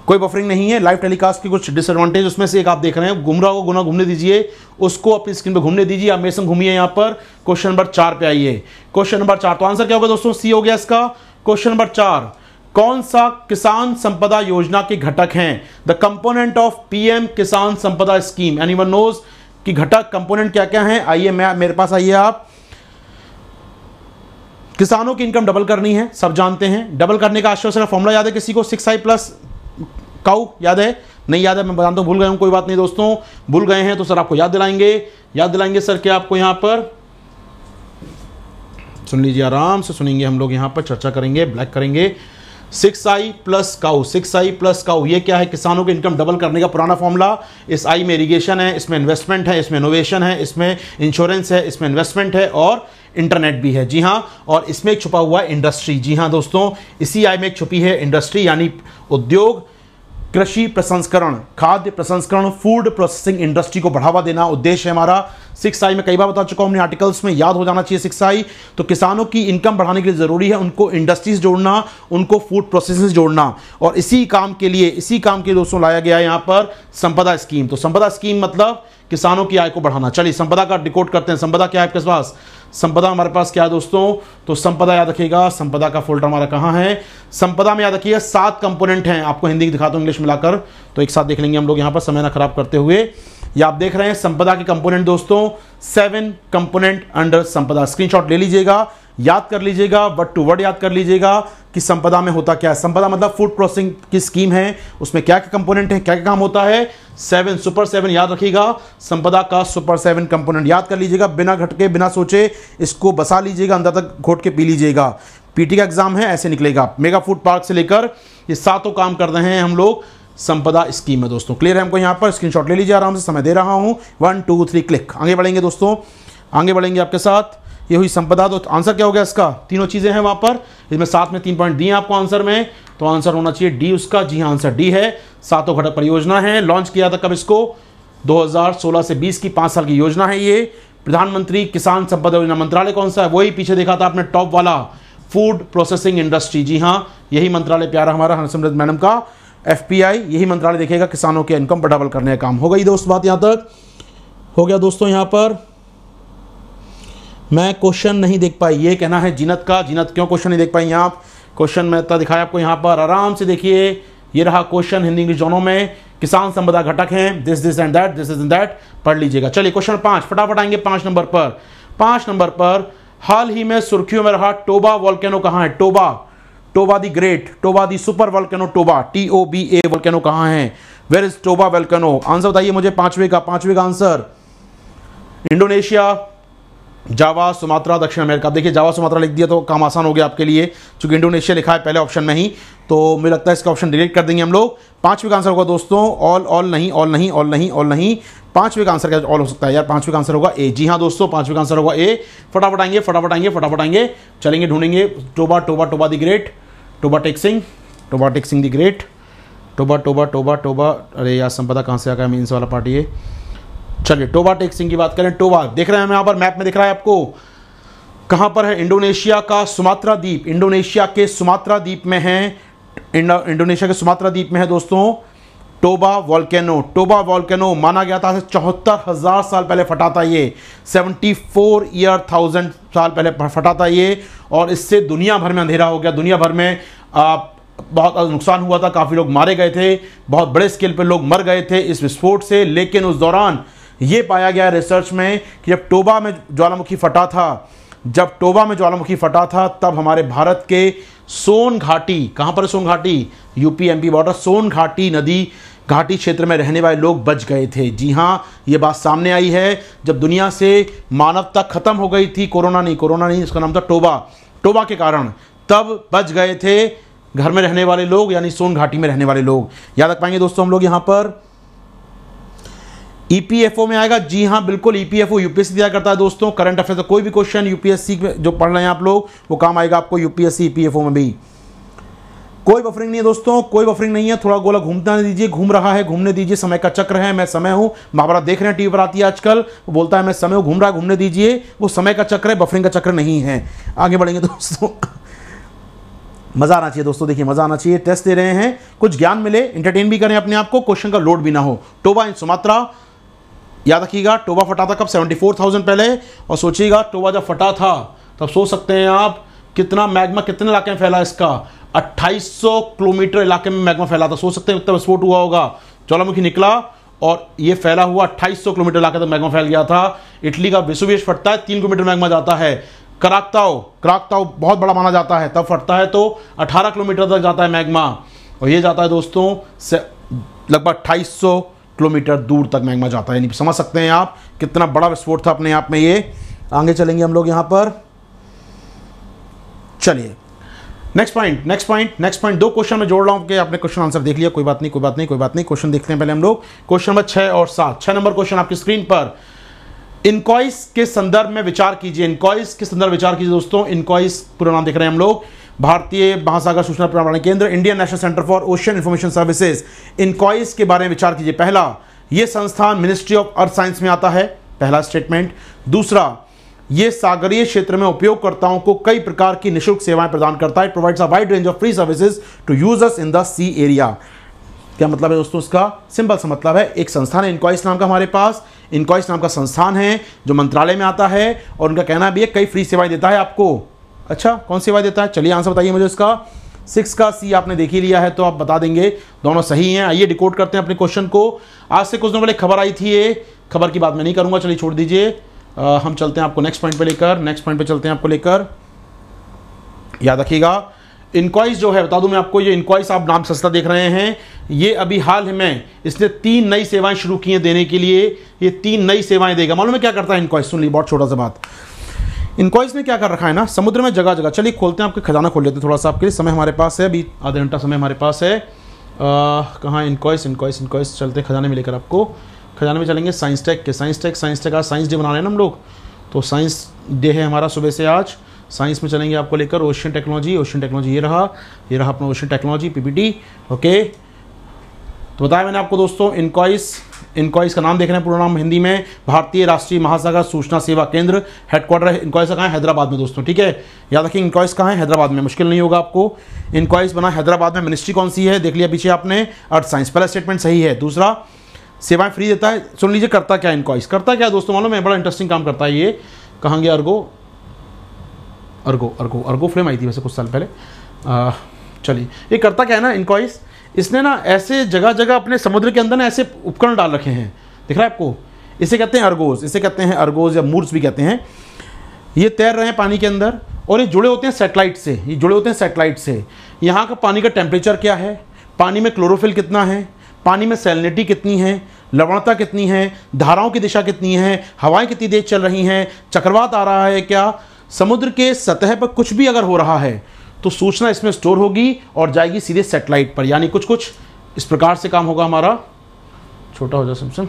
कोई बफरिंग नहीं है। लाइव टेलीकास्ट की कुछ डिसएडवांटेज उसमें से एक आप देख रहे हैं। घूम होगा गुना घूमने दीजिए। उसको अपनी स्क्रीन पे घूमने दीजिए। आप मेरे संग घूमिए यहाँ पर। क्वेश्चन नंबर चार पे आइए। क्वेश्चन नंबर चार। तो आंसर क्या होगा दोस्तों? सी हो गया इसका। क्वेश्चन नंबर चार। कौन सा किसान संपदा योजना के घटक हैं? द कंपोनेंट ऑफ़ पीएम किसान संपदा स्कीम एनी वन नोज़ कि घटक कंपोनेंट क्या क्या है? आइए, मैं, मेरे पास आइए आप। किसानों की इनकम डबल करनी है। सब जानते हैं। डबल करने का आश्वासन फॉर्मुला याद है किसी को? सिक्स आई प्लस काउ याद है? नहीं याद है, मैं बताता हूँ, भूल गए हूँ, कोई बात नहीं दोस्तों। भूल गए हैं तो सर आपको याद दिलाएँगे। याद दिलाएँगे सर क्या आपको यहाँ पर सुन लीजिए, आराम से सुनेंगे हम लोग यहाँ पर, चर्चा करेंगे ब्लैक करेंगे। Six I plus cow six I plus cow ये क्या है? किसानों की इनकम डबल करने का पुराना फॉर्मूला इस आई में इरीगेशन है, इसमें इन्वेस्टमेंट है, इसमें इनोवेशन है, इसमें इंश्योरेंस है, इसमें इन्वेस्टमेंट है और इंटरनेट भी है। जी हाँ और इसमें एक छुपा हुआ है इंडस्ट्री जी हाँ दोस्तों, इसी आई में एक छुपी है इंडस्ट्री यानी उद्योग। कृषि प्रसंस्करण, खाद्य प्रसंस्करण फ़ूड प्रोसेसिंग इंडस्ट्री को बढ़ावा देना उद्देश्य है हमारा। सिक्स आई में कई बार बता चुका हूँ अपने आर्टिकल्स में याद हो जाना चाहिए सिक्स आई तो किसानों की इनकम बढ़ाने के लिए ज़रूरी है उनको इंडस्ट्रीज़ जोड़ना, उनको फ़ूड प्रोसेसिंग जोड़ना। और इसी काम के लिए, इसी काम के दोस्तों लाया गया है यहाँ पर संपदा स्कीम तो संपदा स्कीम मतलब किसानों की आय को बढ़ाना। चलिए, संपदा का डिकोड करते हैं। संपदा क्या है आपके पास? संपदा हमारे पास क्या है दोस्तों? तो संपदा याद रखिएगा, संपदा का फोल्डर हमारा कहाँ है? संपदा में याद रखिए, सात कंपोनेंट हैं। आपको हिंदी दिखाता हूँ इंग्लिश मिलाकर तो एक साथ देख लेंगे हम लोग यहाँ पर समय ना खराब करते हुए। या आप देख रहे हैं संपदा के कंपोनेंट दोस्तों। Seven component under Sampada. Screenshot ले लीजिएगा, याद कर लीजिएगा वर्ड टू वर्ड याद कर लीजिएगा। कि संपदा में होता क्या है? संपदा मतलब फ़ूड प्रोसेसिंग की स्कीम है। उसमें क्या क्या कंपोनेंट है क्या क्या काम होता है? सेवन सुपर सेवन याद रखिएगा। संपदा का सुपर सेवन कंपोनेंट याद कर लीजिएगा। बिना घटके, बिना सोचे, इसको बसा लीजिएगा, अंदर तक घोट के पी लीजिएगा। पीटी का एग्ज़ाम है, ऐसे निकलेगा। मेगा फ़ूड पार्क से लेकर ये सातों काम कर रहे हैं हम लोग। संपदा स्कीम है दोस्तों। क्लियर है हमको यहाँ पर? स्क्रीनशॉट ले लीजिए आराम से। समय दे रहा हूँ। वन टू थ्री क्लिक आगे बढ़ेंगे दोस्तों। आगे बढ़ेंगे आपके साथ। ये हुई संपदा। तो आंसर क्या हो गया इसका? तीनों चीज़ें हैं वहाँ पर। इसमें सात में तीन पॉइंट दिए आपको आंसर में। तो आंसर होना चाहिए डी उसका। जी हाँ आंसर डी है। सातों घटक परियोजना है। लॉन्च किया था कब इसको? 2016 से 20 की पाँच साल की योजना है ये। प्रधानमंत्री किसान संपदा योजना मंत्रालय कौन सा है? वही पीछे देखा था आपने, टॉप वाला, फ़ूड प्रोसेसिंग इंडस्ट्री। जी हाँ यही मंत्रालय प्यारा हमारा, हरसिमरत मैडम का। एफपीआई, यही मंत्रालय देखेगा किसानों के इनकम पर डबल करने का काम। हो गई दोस्त बात यहाँ तक? हो गया दोस्तों यहाँ पर। मैं क्वेश्चन नहीं देख पाई, ये कहना है जीनत का, जीनत क्यों क्वेश्चन नहीं देख पाई आप? क्वेश्चन मैं तो दिखाया आपको यहाँ पर, आराम से देखिए, ये रहा क्वेश्चन हिंदी इंग्लिश दोनों में, किसान संपदा घटक हैं this this and that this is and that पढ़ लीजिएगा। चलिए क्वेश्चन पाँच, फटाफट आएँगे पाँच नंबर पर। पाँच नंबर पर, हाल ही में सुर्खियों में रहा टोबा वॉल्केनो कहाँ है? Toba Toba the great Toba the super volcano Toba T O B A volcano कहाँ है? Where is Toba volcano answer बताइए मुझे पांचवे का पांचवे का आंसर इंडोनेशिया जावा, सुमात्रा, दक्षिण अमेरिका। देखिए, जावा, सुमात्रा लिख दिया तो काम आसान हो गया आपके लिए, क्योंकि इंडोनेशिया लिखा है पहले ऑप्शन में ही तो मुझे लगता है इसका ऑप्शन डिलीट कर देंगे हम लोग। पांचवे का आंसर होगा दोस्तों ऑल ऑल नहीं ऑल नहीं ऑल नहीं ऑल नहीं। पांचवे का आंसर क्या ऑल हो सकता है यार पांचवे का आंसर होगा ए जी हाँ दोस्तों पांचवे का आंसर होगा ए फटाफट आएँगे फटाफट आएँगे फटाफट आएँगे। चलेंगे, ढूंढेंगे। Toba Toba Toba the great Toba texting Toba texting the great Toba Toba Toba Toba. अरे यार, संपदा कहाँ से आ गया? मीन्स वाला पार्टी है। चलिए टोबा टेक्सिंग की बात करें। टोबा देख रहे हैं हम यहाँ पर मैप में दिख रहा है आपको। कहाँ पर है? इंडोनेशिया का सुमात्रा द्वीप। इंडोनेशिया के सुमात्रा द्वीप में है। इंडोनेशिया के सुमात्रा द्वीप में है दोस्तों टोबा वॉल्केनो। टोबा वॉल्केनो माना गया था चौहत्तर हज़ार साल पहले फटा था ये। सेवेंटी फोर ईयर थाउज़ेंड साल पहले फटा था ये। और इससे दुनिया भर में अंधेरा हो गया। दुनिया भर में आ, बहुत नुकसान हुआ था। काफ़ी लोग मारे गए थे। बहुत बड़े स्केल पर लोग मर गए थे इस विस्फोट से। लेकिन उस दौरान ये पाया गया रिसर्च में कि जब टोबा में ज्वालामुखी फटा था, जब टोबा में ज्वालामुखी फटा था, तब हमारे भारत के सोन घाटी कहाँ पर सोन घाटी यूपी, एमपी बॉर्डर सोन घाटी नदी, घाटी क्षेत्र में रहने वाले लोग बच गए थे। जी हाँ ये बात सामने आई है। जब दुनिया से मानवता खत्म हो गई थी, कोरोना नहीं कोरोना नहीं, इसका नाम था टोबा। टोबा के कारण तब बच गए थे घर में रहने वाले लोग, यानी सोन घाटी में रहने वाले लोग। याद रख पाएँगे दोस्तों हम लोग यहाँ पर? ईपीएफओ e में आएगा। जी हाँ बिल्कुल ईपीएफओ e यूपीएससी दिया करता है दोस्तों। करंट अफेयर कोई भी क्वेश्चन यूपीएससी जो पढ़ रहे हैं आप लोग, वो काम आएगा आपको यूपीएससी ईपीएफओ e में भी। कोई बफरिंग नहीं है दोस्तों, कोई बफरिंग नहीं है। थोड़ा गोला घूमता दीजिए, घूम रहा है, घूमने दीजिए। समय का चक्र है, मैं समय हूँ। महाभारत देख रहे हैं टीवी पर आती है आजकल। वो बोलता है, मैं समय हूँ, घूम रहा घूमने दीजिए। वो समय का चक्र है बफरिंग का चक्र नहीं है। आगे बढ़ेंगे दोस्तों। मज़ा आना चाहिए दोस्तों, देखिए मज़ा आना चाहिए। टेस्ट दे रहे हैं, कुछ ज्ञान मिले इंटरटेन भी करें अपने आप को क्वेश्चन का लोड भी ना हो। Toba in Sumatra. याद रखिएगा, टोबा फटा था कब? सेवेंटी फोर थाउज़ेंड पहले। और सोचिएगा, टोबा जब फटा था, तब सोच सकते हैं आप, कितना मैग्मा कितने इलाके में फैला इसका? 2800 किलोमीटर इलाके में मैग्मा फैला था। सोच सकते हैं कितना विस्फोट हुआ होगा। ज्वालामुखी निकला और ये फैला हुआ 2800 किलोमीटर इलाके तक मैग्मा फैल गया था। इटली का विश्ववेश फटता है, तीन किलोमीटर मैग्मा जाता है। कराकताओ कराकताओ बहुत बड़ा माना जाता है। तब फटता है तो 18 किलोमीटर तक जाता है मैग्मा और ये जाता है दोस्तों लगभग अट्ठाईस किलोमीटर दूर तक मैग्मा जाता है। यानी समझ सकते हैं आप कितना बड़ा विस्फोट था अपने आप में ये। आगे चलेंगे हम लोग यहाँ पर। चलिए। Next point next point next point दो क्वेश्चन में जोड़ रहा हूँ कि आपने क्वेश्चन आंसर देख लिया। कोई बात नहीं, कोई बात नहीं, कोई बात नहीं। क्वेश्चन देखते हैं पहले हम लोग। क्वेश्चन नंबर छह और सात। छह नंबर क्वेश्चन आपकी स्क्रीन पर। इनकॉइस के संदर्भ में विचार कीजिए, इनकॉइस के संदर्भ विचार कीजिए दोस्तों, इनकॉइस पूरा नाम देख रहे हैं हम लोग। भारतीय महासागर सूचना प्रमाण केंद्र, Indian national centre for ocean information services, INCOIS के बारे में विचार कीजिए। पहला यह संस्थान मिनिस्ट्री ऑफ़ अर्थ साइंस में आता है, पहला स्टेटमेंट। दूसरा, ये सागरीय क्षेत्र में उपयोगकर्ताओं को कई प्रकार की निशुल्क सेवाएँ प्रदान करता है। Provides a wide range of free services to users in the sea area क्या मतलब है दोस्तों इसका? सिंपल सा मतलब है, एक संस्थान है इनक्वाइस नाम का हमारे पास इनक्वाइस नाम का संस्थान है, जो मंत्रालय में आता है, और उनका कहना भी है, कई फ्री सेवाएँ देता है आपको। अच्छा कौन सेवाएँ देता है? चलिए आंसर बताइए मुझे इसका। सिक्स का सी आपने देख ही लिया है तो आप बता देंगे। दोनों सही हैं। आइए डिकोड करते हैं अपने क्वेश्चन को। आज से कुछ दिनों पहले खबर आई थी ये। खबर की बात मैं नहीं करूँगा, चलिए छोड़ दीजिए। हम चलते हैं आपको नेक्स्ट पॉइंट पे लेकर। नेक्स्ट पॉइंट पे चलते हैं आपको लेकर। याद रखिएगा। इनक्वाइस जो है, बता दूँ मैं आपको, ये इनक्वाइस आप नाम सस्ता देख रहे हैं। ये अभी हाल ही में। इसने तीन नई सेवाएँ शुरू की हैं देने के लिए। ये तीन नई सेवाएँ देगा। मालूम है क्या करता है इनक्वाइस सुन ली, बहुत छोटा सा बात। इनक्वाइस ने क्या कर रखा है ना? समुद्र में जगह जगह। चलिए, खोलते हैं, आपके खजाना खोल लेते हैं थोड़ा सा आपके लिए। समय हमारे पास है अभी। आधे घंटा समय हमारे पास है। कहाँ इनक्वाइस इनक्वाइस इनक्वाइस चलते हैं खजाने में लेकर आपको। खजाने में चलेंगे साइंस टेक के। साइंस टेक साइंस टेक आज साइंस डे बना रहे हैं ना हम लोग। तो साइंस डे है हमारा सुबह से आज। साइंस में चलेंगे आपको लेकर ओशियन टेक्नोलॉजी। ओशियन टेक्नोलॉजी ये रहा। ये रहा अपना ओशियन टेक्नोलॉजी, पीपीटी। ओके? तो बताया मैंने आपको दोस्तों इनक्वाइस इनक्वाइस का नाम देख रहे हैं, पूरा नाम हिंदी में, भारतीय राष्ट्रीय महासागर सूचना सेवा केंद्र हेडक्वार्टर इनक्वाइस कहाँ है? हैदराबाद में दोस्तों, ठीक है? याद रखिए इनक्वाइस कहाँ है? हैदराबाद में, मुश्किल नहीं होगा आपको। इनक्वाइस बना हैदराबाद में मिनिस्ट्री कौन सी है? देख लिया पीछे आपने अर्थ साइंस पहला स्टेटमेंट सही है। दूसरा, सेवाएँ फ्री देता है। सुन लीजिए, करता क्या इनक्वाइस करता क्या दोस्तों, मालूम है? बड़ा इंटरेस्टिंग काम करता है ये। कहाँ गया अर्गो? अर्गो अर्गो अर्गो फ्लेम आई थी वैसे कुछ साल पहले। चलिए। ये करता क्या है ना इनक्वाइस इसने ना ऐसे जगह जगह अपने समुद्र के अंदर ना ऐसे उपकरण डाल रखे हैं। दिख रहा है आपको? इसे कहते हैं अर्गोज। इसे कहते हैं अर्गोज या मूर्स भी कहते हैं। ये तैर रहे हैं पानी के अंदर और ये जुड़े होते हैं सेटेलाइट से। ये जुड़े होते हैं सेटेलाइट से। यहाँ का पानी का टेम्परेचर क्या है? पानी में क्लोरोफिल कितना है? पानी में सेलिनिटी कितनी है? लवणता कितनी है? धाराओं की दिशा कितनी है? हवाएँ कितनी तेज चल रही हैं? चक्रवात आ रहा है क्या? समुद्र के सतह पर कुछ भी अगर हो रहा है तो सूचना इसमें स्टोर होगी और जाएगी सीधे सेटेलाइट पर, यानी कुछ कुछ इस प्रकार से काम होगा हमारा। छोटा हो जाए सैमसंग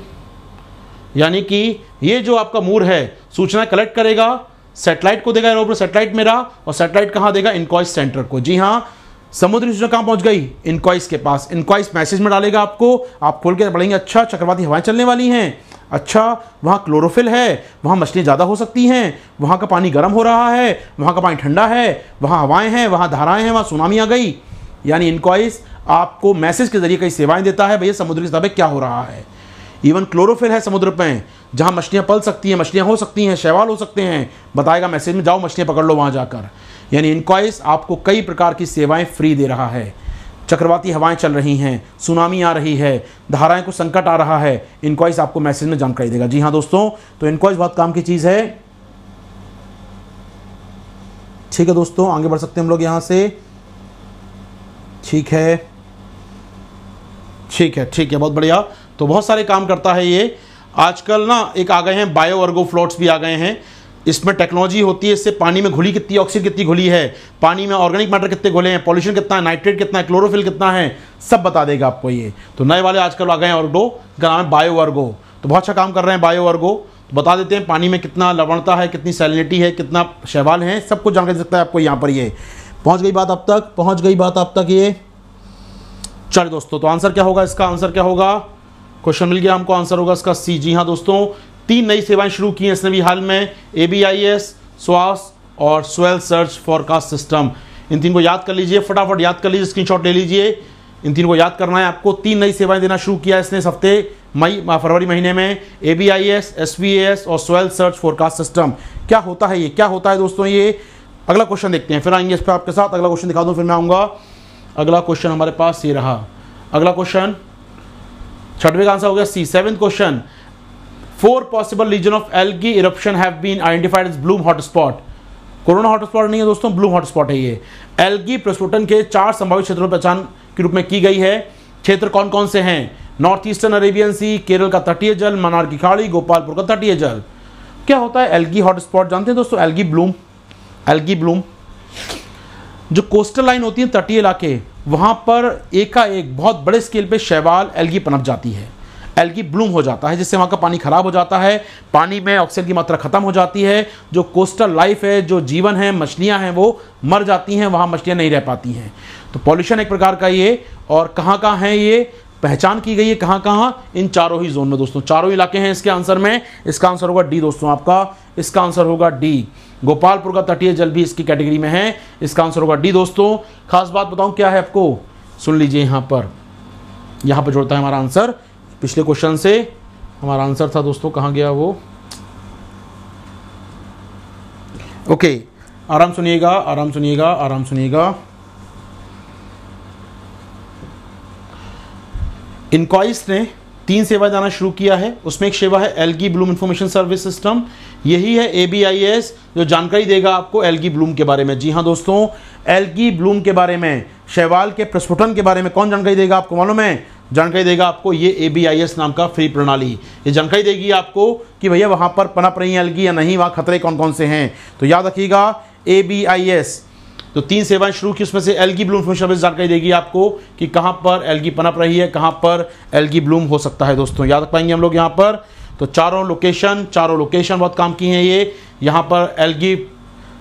यानी कि ये जो आपका मूर है, सूचना कलेक्ट करेगा, सेटेलाइट को देगा एरोप्लेन सेटेलाइट मेरा, और सेटेलाइट कहाँ देगा? इनक्वाइस सेंटर को। जी हाँ समुद्री सूचना कहाँ पहुँच गई? इनक्वाइस के पास। इनक्वाइस मैसेज में डालेगा आपको। आप खोल के पढ़ेंगे अच्छा चक्रवाती हवाएँ चलने वाली हैं। अच्छा वहाँ क्लोरोफिल है, वहाँ मछलियाँ ज़्यादा हो सकती हैं, वहाँ का पानी गर्म हो रहा है, वहाँ का पानी ठंडा है, वहाँ हवाएँ हैं, वहाँ धाराएँ हैं, वहाँ सुनामी आ गई। यानी इनक्वाइस आपको मैसेज के ज़रिए कई सेवाएँ देता है, भैया समुद्र की सतह क्या हो रहा है। इवन क्लोरोफिल है समुद्र पे जहाँ मछलियाँ पल सकती हैं, मछलियाँ हो सकती हैं, शैवाल हो सकते हैं, बताएगा मैसेज में, जाओ मछलियाँ पकड़ लो वहाँ जाकर। यानी इनक्वाइस आपको कई प्रकार की सेवाएँ फ्री दे रहा है। चक्रवाती हवाएँ चल रही हैं, सुनामी आ रही है, धाराएँ को संकट आ रहा है। इनक्वाइस आपको मैसेज में जानकारी देगा। जी हाँ दोस्तों तो इनक्वाइस बहुत काम की चीज़ है। ठीक है दोस्तों, आगे बढ़ सकते हैं हम लोग यहाँ से। ठीक है। ठीक है ठीक है, बहुत बढ़िया। तो बहुत सारे काम करता है ये। आजकल ना एक आ गए हैं बायो वर्गो फ्लोट्स भी आ गए हैं। इसमें टेक्नोलॉजी होती है, इससे पानी में घुली कितनी ऑक्सीजन कितनी घुली है, पानी में ऑर्गेनिक मैटर कितने घुले हैं पॉल्यूशन कितना है नाइट्रेट कितना है क्लोरोफिल कितना है, सब बता देगा आपको ये। तो नए वाले आजकल आ गए अर्गो का नाम है बायो वर्गो तो बहुत अच्छा काम कर रहे हैं बायो वर्गो तो बता देते हैं पानी में कितना लवणता है, कितनी सैलिनिटी है, कितना शैवाल है, सब कुछ जानकारी सकता है आपको यहाँ पर ये। पहुँच गई बात अब तक, पहुँच गई बात अब तक ये। चलिए दोस्तों तो आंसर क्या होगा इसका? आंसर क्या होगा? क्वेश्चन मिल गया हमको आंसर होगा इसका सी जी हाँ दोस्तों तीन नई सेवाएँ शुरू की हैं इसने हाल में ए बी आई एस स्वास और स्वेल सर्च फॉरकास्ट सिस्टम इन तीन को याद कर लीजिए, फटाफट याद कर लीजिए स्क्रीनशॉट ले लीजिए। इन तीन को याद करना है आपको। तीन नई सेवाएँ देना शुरू किया इसने इस हफ़्ते, मई फरवरी महीने में A B I S S V S और स्वेल सर्च फोरकास्ट सिस्टम क्या होता है ये? क्या होता है दोस्तों ये? अगला क्वेश्चन देखते हैं। फिर आएँगे इस पर आपके साथ। अगला क्वेश्चन दिखा दूँ, फिर मैं आऊँगा। अगला क्वेश्चन हमारे पास ये रहा। अगला क्वेश्चन छठवें का आंसर हो गया C seventh question four possible reason of algae eruption have been identified as bloom hotspot corona hotspot नहीं है दोस्तों ब्लूम हॉटस्पॉट है ये। एल्गी प्रस्फुटन के चार संभावित क्षेत्रों में पहचान के रूप में की गई है। क्षेत्र कौन कौन से हैं? North eastern Arabian sea Kerala का तटीय जल मनार की खाड़ी गोपालपुर का तटीय जल। क्या होता है एल्गी हॉटस्पॉट जानते हैं दोस्तों एल्गी ब्लूम एल्गी ब्लूम जो कोस्टल लाइन होती है तटीय इलाके, वहाँ पर एकाएक, बहुत बड़े स्केल पे शैवाल एल्गी पनप जाती है। एल्गी ब्लूम हो जाता है, जिससे वहाँ का पानी खराब हो जाता है, पानी में ऑक्सीजन की मात्रा खत्म हो जाती है, जो कोस्टल लाइफ है, जो जीवन है, मछलियाँ हैं, वो मर जाती हैं, वहाँ मछलियाँ नहीं रह पाती हैं। तो पॉल्यूशन एक प्रकार का ये, और कहाँ कहाँ है ये, पहचान की गई है कहाँ कहाँ, इन चारों ही जोन में दोस्तों। चारों इलाके हैं इसके आंसर में। इसका आंसर होगा डी दोस्तों आपका। इसका आंसर होगा डी गोपालपुर का तटीय जल भी इसकी कैटेगरी में है। इसका आंसर होगा डी दोस्तों। खास बात बताऊँ क्या है आपको? सुन लीजिए यहाँ पर। यहाँ पर जोड़ता है हमारा आंसर पिछले क्वेश्चन से हमारा आंसर था दोस्तों, कहाँ गया वो? ओके आराम सुनिएगा आराम सुनिएगा आराम सुनिएगा। इनक्वाइस ने तीन सेवा जाना शुरू किया है। उसमें एक सेवा है algae bloom information service system यही है ए बी आई एस जो जानकारी देगा आपको एलगी ब्लूम के बारे में। जी हाँ दोस्तों एलगी ब्लूम के बारे में, शैवाल के प्रस्फुटन के बारे में कौन जानकारी देगा आपको मालूम है? जानकारी देगा आपको ये ए बी आई एस नाम का फ्री प्रणाली। ये जानकारी देगी आपको कि भैया वहाँ पर पनप रही है एलगी या नहीं, वहाँ खतरे कौन कौन से हैं? तो याद रखिएगा ए बी आई एस तो तीन सेवाएँ शुरू की, उसमें से एलगी ब्लूम सर्विस जानकारी देगी आपको कि कहाँ पर एलगी पनप रही है, कहाँ पर एलगी ब्लूम हो सकता है दोस्तों। याद रख पाएँगे हम लोग यहाँ पर। तो चारों लोकेशन चारों लोकेशन बहुत काम की हैं ये। यहाँ पर एलगी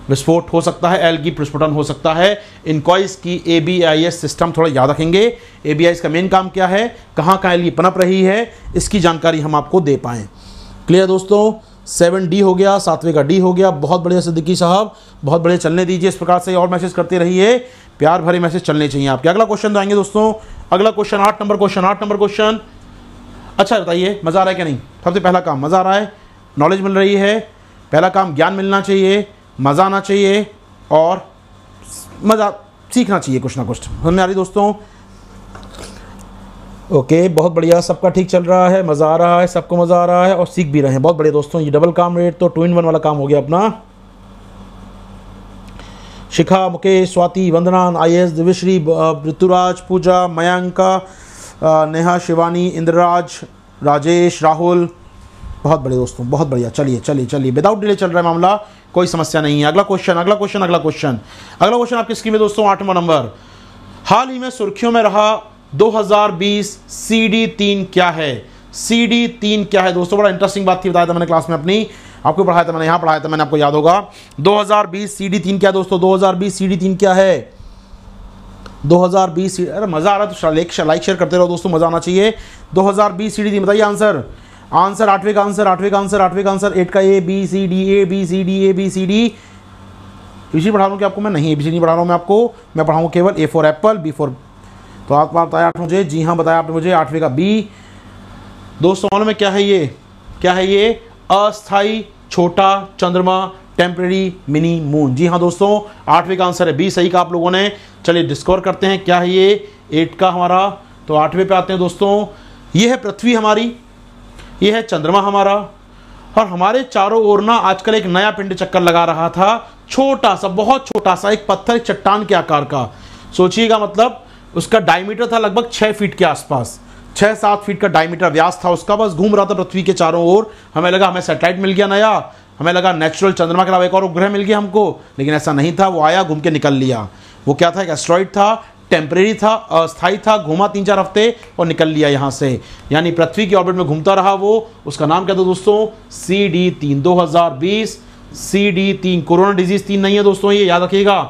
विस्फोट हो सकता है, एलगी प्रस्फुटन हो सकता है। इनक्वाइस की A B I S system थोड़ा याद रखेंगे। ए बी आई एस का मेन काम क्या है? कहाँ कहाँ एलगी पनप रही है? इसकी जानकारी हम आपको दे पाएँ। क्लियर दोस्तों? सेवन डी हो गया, सातवें का डी हो गया। बहुत बढ़िया सिद्दीकी साहब। बहुत बढ़िया चलने दीजिए। इस प्रकार से और मैसेज करते रहिए। प्यार भरे मैसेज चलने चाहिए आपके। अगला क्वेश्चन आएँगे दोस्तों। अगला क्वेश्चन आठ नंबर क्वेश्चन आठ नंबर क्वेश्चन अच्छा बताइए, मज़ा आ रहा है क्या नहीं? सबसे पहला काम, मज़ा आ रहा है। नॉलेज मिल रही है। पहला काम, ज्ञान मिलना चाहिए। मज़ा आना चाहिए और मज़ा सीखना चाहिए कुछ ना कुछ। समझ आ रही दोस्तों, ओके, बहुत बढ़िया, सबका ठीक चल रहा है, मज़ा आ रहा है, सबको मज़ा आ रहा है और सीख भी रहे हैं। बहुत बढ़िया दोस्तों, ये डबल काम रेट तो टू इन वन वाला काम हो गया अपना। Shikha, Mukesh, Swati Vandana I S Divishree Rituraj, Pooja, Mayanka Neha, Shivani, Indraraj, Rajesh, Rahul. बहुत बढ़िया दोस्तों, बहुत बढ़िया। चलिए चलिए चलिए। विदाउट डिले चल रहा है मामला। कोई समस्या नहीं है। अगला क्वेश्चन अगला क्वेश्चन अगला क्वेश्चन अगला क्वेश्चन आपकी स्क्रीन में दोस्तों, आठवां नंबर। हाल ही में सुर्खियों में रहा 2020 सी तीन क्या है? सी तीन क्या है? दोस्तों, बड़ा इंटरेस्टिंग बात थी, बताया था मैंने क्लास में अपनी। आपको पढ़ाया था मैंने, यहाँ पढ़ाया था मैंने, आपको याद होगा। 2020 सी डी तीन क्या दोस्तों? 2020 सी डी तीन क्या है? 2020 अरे मज़ा आ रहा है तो लाइक शेयर करते रहो दोस्तों, मज़ा आना चाहिए। 2020 सी डी तीन, बताइए आंसर। आंसर आठवें का आंसर, आठवें का आंसर, आठवें का आंसर एट का A B C D A B C D A B C D इसी पढ़ा रहा हूँ कि आपको मैं नहीं ए बी सी नहीं पढ़ा रहा हूँ मैं आपको। मैं पढ़ाऊँ केवल A for apple B for तो आपको बताया आठ मुझे, जी हाँ बताया आपने मुझे, आठवीं का बी दो सवालों में क्या है ये? क्या है ये? अस्थाई छोटा, चंद्रमा टेम्परेरी मिनी मून जी हाँ दोस्तों, आठवीं का आंसर है बी सही का आप लोगों ने। चलिए डिस्कवर करते हैं क्या है ये। एट का हमारा तो आठवें पे आते हैं दोस्तों। ये है पृथ्वी हमारी। ये है चंद्रमा हमारा। और हमारे चारों ओर ना आजकल एक नया पिंड चक्कर लगा रहा था। छोटा सा, बहुत छोटा सा, एक पत्थर, एक चट्टान के आकार का। सोचिएगा मतलब उसका डायमीटर था लगभग छः फीट के आसपास। छः सात फीट का डायमीटर व्यास था उसका। बस घूम रहा था पृथ्वी के चारों ओर। हमें लगा, हमें सेटेलाइट मिल गया नया। हमें लगा नेचुरल चंद्रमा के अलावा एक और उपग्रह मिल गया हमको। लेकिन ऐसा नहीं था, वो आया, घूम के निकल लिया। वो क्या था, एक एस्ट्रॉइड था। टेम्परेरी था अस्थाई था, घूमा तीन चार हफ़्ते और निकल लिया यहाँ से। यानी पृथ्वी की ऑर्बिट में घूमता रहा वो। उसका नाम क्या था दोस्तों? सी डी तीन, दो हज़ार बीस। सी डी तीन, कोरोना डिज़ीज़ तीन नहीं है दोस्तों, ये याद रखिएगा।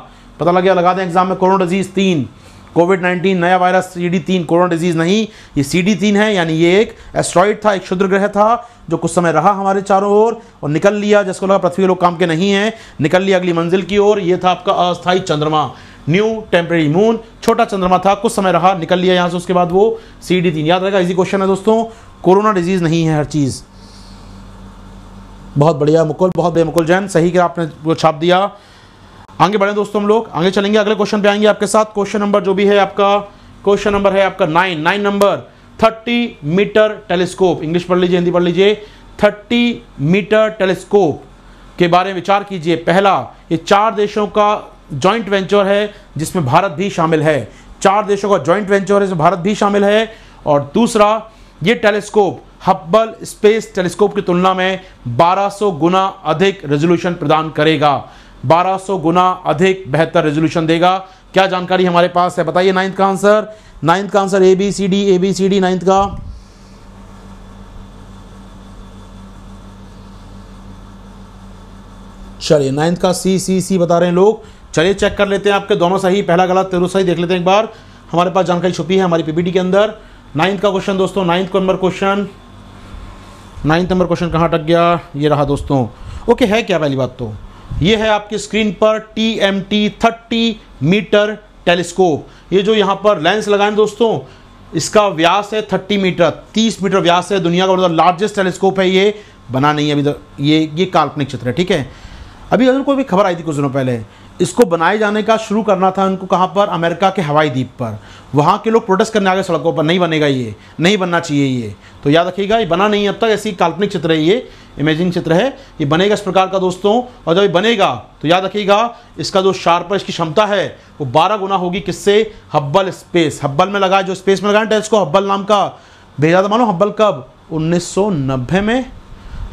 पता लग गया, लगा दें एग्ज़ाम में कोरोना डिज़ीज़ तीन। कोविड नाइन्टीन नया वायरस सी डी तीन, कोरोना डिज़ीज़ नहीं। ये सी डी तीन है, यानी ये एक एस्ट्रॉइड था, एक क्षुद्र ग्रह था, जो कुछ समय रहा हमारे चारों ओर और निकल लिया, जिसको लगा पृथ्वी लोग काम के नहीं है। निकल लिया अगली मंजिल की ओर, ये था आपका अस्थायी चंद्रमा। न्यू टेम्परेरी मून, छोटा चंद्रमा था, कुछ समय रहा, निकल लिया यहाँ से, उसके बाद वो सी डी तीन। याद रहेगा इजी क्वेश्चन है दोस्तों, कोरोना डिज़ीज़ नहीं है हर चीज़। बहुत बढ़िया, मुकुल, बहुत बढ़िया मुकुल जैन, सही का आपने वो छाप दिया। आगे बढ़े दोस्तों हम लोग, आगे चलेंगे, अगले क्वेश्चन पे आएँगे आपके साथ। क्वेश्चन नंबर जो भी है आपका क्वेश्चन नंबर है आपका nine nine number thirty metre telescope English पढ़ लीजिए, हिंदी पढ़ लीजिए। थर्टी मीटर टेलीस्कोप के बारे में विचार कीजिए। पहला, ये चार देशों का जॉइंट वेंचर है, जिसमें भारत भी शामिल है। चार देशों का जॉइंट वेंचर है, जिसमें भारत भी शामिल है। और दूसरा, ये टेलीस्कोप हब्बल स्पेस टेलीस्कोप की तुलना में 1200 गुना अधिक रेजोल्यूशन प्रदान करेगा। 1200 गुना अधिक बेहतर रेजोल्यूशन देगा। क्या जानकारी हमारे पास है? बताइए नाइन्थ का आंसर नाइन्थ का answer A B C D A B C D ninth का। चलिए नाइन्थ का सी सी सी बता रहे हैं लोग। चलिए चेक कर लेते हैं आपके दोनों सही, पहला गलत तेरह सही, देख लेते हैं एक बार। हमारे पास जानकारी छुपी है हमारी पीपीटी के अंदर। नाइन्थ का क्वेश्चन दोस्तों ninth number question ninth number question कहाँ अटक गया? ये रहा दोस्तों। ओके है क्या पहली बात तो? ये है आपकी स्क्रीन पर T M T thirty metre telescope. ये जो यहाँ पर लेंस लगाए दोस्तों, इसका व्यास है थर्टी मीटर। तीस मीटर व्यास है दुनिया का मतलब लार्जेस्ट टेलीस्कोप है ये। बना नहीं है अभी तो। ये ये काल्पनिक चित्र है, ठीक है? अभी अगर कोई भी खबर आई थी कुछ दिनों पहले इसको बनाए जाने का शुरू करना था उनको कहाँ पर? अमेरिका के हवाई द्वीप पर। वहाँ के लोग प्रोटेस्ट करने आ गए सड़कों पर। नहीं बनेगा ये। नहीं बनना चाहिए ये। तो याद रखिएगा, ये बना नहीं अब तक। ऐसी काल्पनिक चित्र है ये, इमेजिंग चित्र है। ये बनेगा इस प्रकार का दोस्तों। और जब ये बनेगा तो याद रखिएगा, इसका जो शार्पर इसकी क्षमता है, वो बारह गुना होगी। किससे? Hubble space. हब्बल में लगा जो स्पेस में लगाया इसको हब्बल नाम का। भेजा था मानो हब्बल कब? उन्नीस सौ नब्बे में।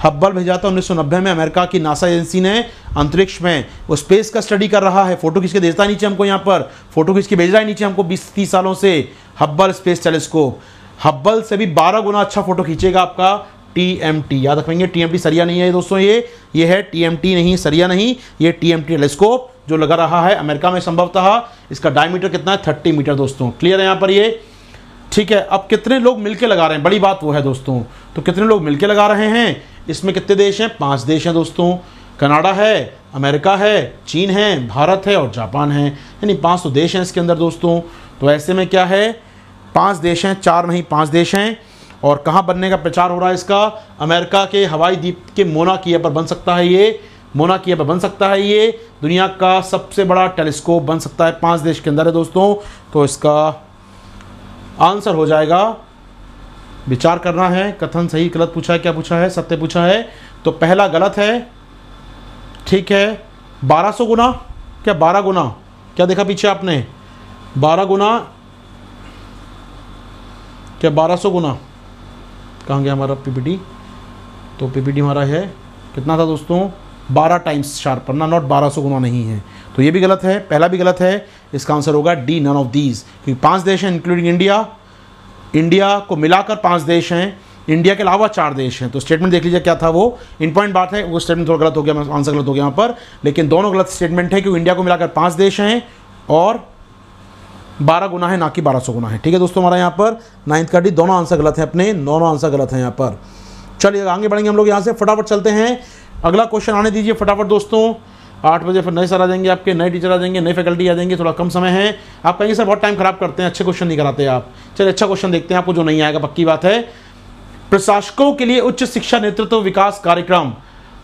हब्बल भेजा था 1990 में अमेरिका की नासा एजेंसी ने अंतरिक्ष में वो स्पेस का स्टडी कर रहा है। फ़ोटो खींच के देता नीचे हमको यहाँ पर। फ़ोटो खींच के भेज रहा है नीचे हमको 20-30 सालों से हब्बल स्पेस टेलीस्कोप। हब्बल से भी 12 गुना अच्छा फ़ोटो खींचेगा आपका टी एम टी याद रखेंगे टी सरिया नहीं है दोस्तों ये। ये है टी एम टी नहीं, सरिया नहीं, ये टी एम टी टेलीस्कोप जो लगा रहा है अमेरिका में संभवतः। इसका डायमीटर कितना है? थर्टी मीटर दोस्तों। क्लियर है यहाँ पर ये? ठीक है, अब कितने लोग मिलके लगा रहे हैं? बड़ी बात वो है दोस्तों। तो कितने लोग मिलके लगा रहे हैं? इसमें कितने देश हैं? पाँच देश हैं दोस्तों। कनाडा है, अमेरिका है, चीन है, भारत है और जापान है। यानी पाँच तो देश हैं इसके अंदर दोस्तों। तो ऐसे में क्या है? पाँच देश हैं, चार नहीं, पाँच देश हैं। और कहाँ बनने का प्रचार हो रहा है इसका? अमेरिका के हवाई द्वीप के मोना किया पर बन सकता है ये। मोना किया पर बन सकता है ये। दुनिया का सबसे बड़ा टेलीस्कोप बन सकता है पाँच देश के अंदर है दोस्तों। तो इसका आंसर हो जाएगा विचार करना है, कथन सही, गलत पूछा है, क्या पूछा है, सत्य पूछा है तो पहला गलत है, ठीक है 1200 गुना, क्या 12 गुना, क्या देखा पीछे आपने 12 गुना, क्या 1200 गुना, कहाँ गया हमारा पीपीटी तो पीपीटी हमारा है, कितना था दोस्तों 12 टाइम्स शार्पर ना नॉट 1200 गुना नहीं है तो ये भी गलत है, पहला भी गलत है, इसका आंसर होगा डी नन ऑफ़ दीज क्योंकि पाँच देश हैं इंक्लूडिंग इंडिया इंडिया को मिलाकर पाँच देश हैं, इंडिया के अलावा चार देश हैं। तो स्टेटमेंट देख लीजिए क्या था वो। इन पॉइंट बात है, वो स्टेटमेंट थोड़ा गलत हो गया आंसर गलत हो गया यहाँ पर। लेकिन दोनों गलत स्टेटमेंट है क्योंकि इंडिया को मिलाकर पाँच देश हैं और बारह गुना है, ना कि बारह गुना है। ठीक है दोस्तों, हमारा यहाँ पर नाइन्थ का डी दोनों आंसर गलत है अपने दोनों आंसर गलत है यहाँ पर। चलिए, आगे बढ़ेंगे हम लोग यहाँ से, फटाफट चलते हैं। अगला क्वेश्चन आने दीजिए फटाफट दोस्तों। आठ बजे फिर नए सर आ जाएँगे आपके, नए टीचर आ जाएँगे नए फैकल्टी आ जाएँगे, थोड़ा कम समय है। आप कहेंगे, सर, बहुत टाइम खराब करते हैं, अच्छे क्वेश्चन नहीं कराते आप। चलिए अच्छा क्वेश्चन देखते हैं, आपको जो नहीं आएगा, पक्की बात है। प्रशासकों के लिए उच्च शिक्षा नेतृत्व विकास कार्यक्रम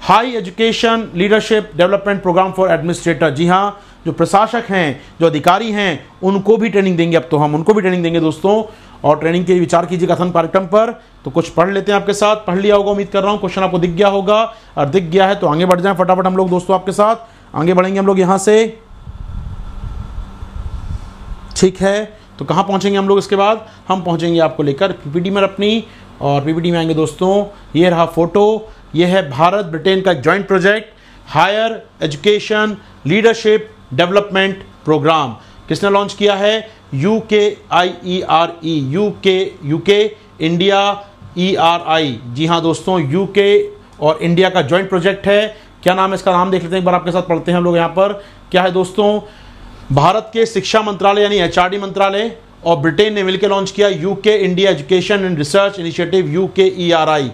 high education leadership development programme for administrator जी हाँ जो प्रशासक हैं, जो अधिकारी हैं, उनको भी ट्रेनिंग देंगे अब तो हम, उनको भी ट्रेनिंग देंगे दोस्तों। और ट्रेनिंग के विचार कीजिए कथन कार्यक्रम पर। तो कुछ पढ़ लेते हैं आपके साथ। पढ़ लिया होगा, उम्मीद कर रहा हूँ क्वेश्चन आपको दिख गया होगा। और दिख गया है तो आगे बढ़ जाए फटाफट हम लोग दोस्तों आपके साथ। आगे बढ़ेंगे हम लोग यहाँ से। ठीक है तो कहाँ पहुँचेंगे हम लोग इसके बाद? हम पहुँचेंगे आपको लेकर पीपीटी में अपनी। और पीपीटी में आएँगे दोस्तों, ये रहा फ़ोटो ये है भारत ब्रिटेन का एक joint project higher education leadership development programme किसने लॉन्च किया है? U K I E R E U K U K India E R I जी हाँ दोस्तों यू के और इंडिया का जॉइंट प्रोजेक्ट है। क्या नाम है इसका? नाम देख लेते हैं, एक बार आपके साथ पढ़ते हैं हम लोग यहाँ पर। क्या है दोस्तों? भारत के शिक्षा मंत्रालय यानी एचआरडी मंत्रालय और ब्रिटेन ने मिलकर लॉन्च किया UK India education and research initiative U K E R आई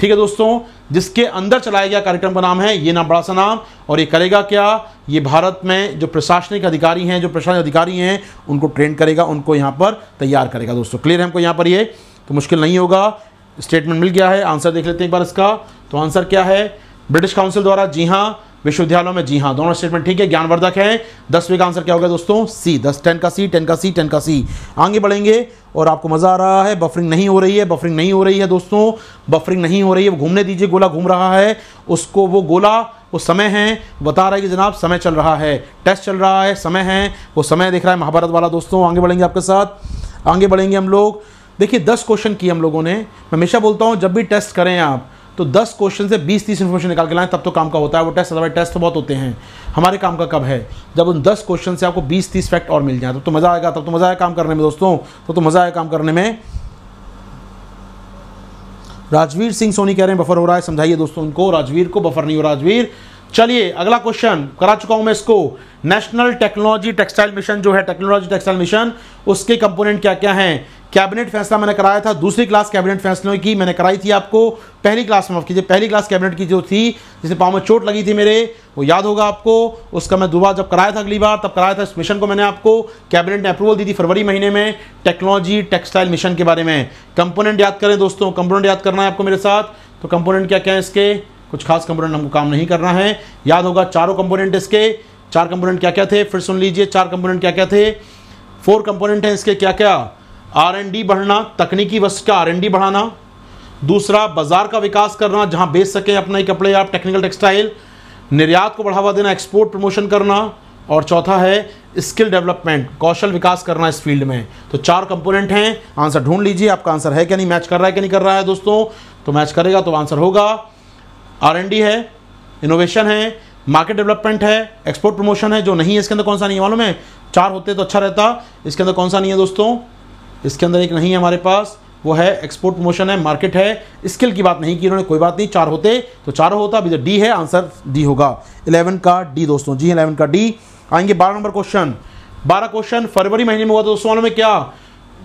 ठीक है दोस्तों, जिसके अंदर चलाया गया कार्यक्रम का नाम है, ये नाम बड़ा सा नाम, और ये करेगा क्या? ये भारत में जो प्रशासनिक अधिकारी हैं, जो प्रशासनिक अधिकारी हैं, उनको ट्रेन करेगा, उनको यहाँ पर तैयार करेगा। दोस्तों, क्लियर है हमको यहाँ पर ये? तो मुश्किल नहीं होगा। स्टेटमेंट मिल गया है, आंसर देख लेते हैं एक बार इसका। तो आंसर क्या है? ब्रिटिश काउंसिल द्वारा, जी हाँ विश्वविद्यालयों में। जी हाँ दोनों स्टेटमेंट ठीक है, ज्ञानवर्धक है। दसवीं का आंसर क्या होगा दोस्तों? सी दस टेन का सी टेन का सी टेन का सी आगे बढ़ेंगे और आपको मज़ा आ रहा है। बफरिंग नहीं हो रही है बफरिंग नहीं हो रही है दोस्तों। बफरिंग नहीं हो रही है घूमने दीजिए, गोला घूम रहा है। उसको वो गोला, वो समय है। बता रहा है कि जनाब, समय चल रहा है। टेस्ट चल रहा है, समय है। वो समय देख रहा है महाभारत वाला दोस्तों। आगे बढ़ेंगे आपके साथ। आगे बढ़ेंगे हम लोग। देखिए, दस क्वेश्चन किए हम लोगों ने। मैं हमेशा बोलता हूँ, जब भी टेस्ट करें आप तो 10 क्वेश्चन से 20 30 इन्फॉर्मेशन निकाल के लाएँ, तब तो काम का होता है। वो टेस्ट अदरवाइज़ टेस्ट तो बहुत होते हैं। हमारे काम का कब है? जब उन 10 क्वेश्चन से आपको 20 30 फैक्ट और मिल जाए, तब तो मज़ा आएगा, तब तो मज़ा आया काम करने में, दोस्तों। तो तो मज़ा आया काम करने में। राजवीर सिंह सोनी कह रहे हैं बफर हो रहा है। समझाइए दोस्तों उनको, राजवीर को बफर नहीं हो राजवीर। चलिए, अगला क्वेश्चन करा चुका हूँ मैं इसको। नेशनल टेक्नोलॉजी टेक्सटाइल मिशन जो है टेक्नोलॉजी टेक्सटाइल मिशन उसके कंपोनेंट क्या क्या हैं? कैबिनेट फैसला मैंने कराया था, दूसरी क्लास कैबिनेट फैसलों की मैंने कराई थी आपको। पहली क्लास में माफ़ कीजिए, पहली क्लास कैबिनेट की जो थी जिसे पाँव में चोट लगी थी मेरे, वो याद होगा आपको। उसका मैं दोबारा जब कराया था अगली बार, तब कराया था इस मिशन को मैंने आपको। कैबिनेट ने अप्रूवल दी थी फरवरी महीने में टेक्नोलॉजी टेक्सटाइल मिशन के बारे में। कंपोनेंट याद करें दोस्तों कंपोनेंट याद करना है आपको मेरे साथ। तो कंपोनेंट क्या क्या है इसके? कुछ खास कंपोनेंट हमको काम नहीं करना है। याद होगा चारों कंपोनेंट इसके। चार कंपोनेंट क्या क्या थे? फिर सुन लीजिए, चार कंपोनेंट क्या क्या थे? फोर कंपोनेंट हैं इसके क्या क्या? आर एन डी बढ़ना, तकनीकी वस्तु का आर एन डी बढ़ाना। दूसरा, बाज़ार का विकास करना, जहाँ बेच सकें अपने कपड़े आप टेक्निकल टेक्सटाइल निर्यात को बढ़ावा देना एक्सपोर्ट प्रमोशन करना। और चौथा है स्किल डेवलपमेंट कौशल विकास करना इस फ़ील्ड में। तो चार कंपोनेंट हैं। आंसर ढूंढ लीजिए, आपका आंसर है क्या नहीं मैच कर रहा है क्या नहीं कर रहा है दोस्तों। तो मैच करेगा तो आंसर होगा। आर है इनोवेशन है मार्केट डेवलपमेंट है एक्सपोर्ट प्रमोशन है, जो नहीं है इसके अंदर कौन सा नहीं है मालूम है? चार होते तो अच्छा रहता। इसके अंदर कौन सा नहीं है दोस्तों? इसके अंदर एक नहीं है हमारे पास, वो है एक्सपोर्ट प्रमोशन है मार्केट है। स्किल की बात नहीं की उन्होंने कोई बात नहीं, चार होते तो चारों होता अभी डी है आंसर डी होगा। इलेवन का डी दोस्तों, जी इलेवन का डी आएँगे बारह नंबर क्वेश्चन बारह क्वेश्चन फरवरी महीने में हुआ था, दोस्तों है क्या?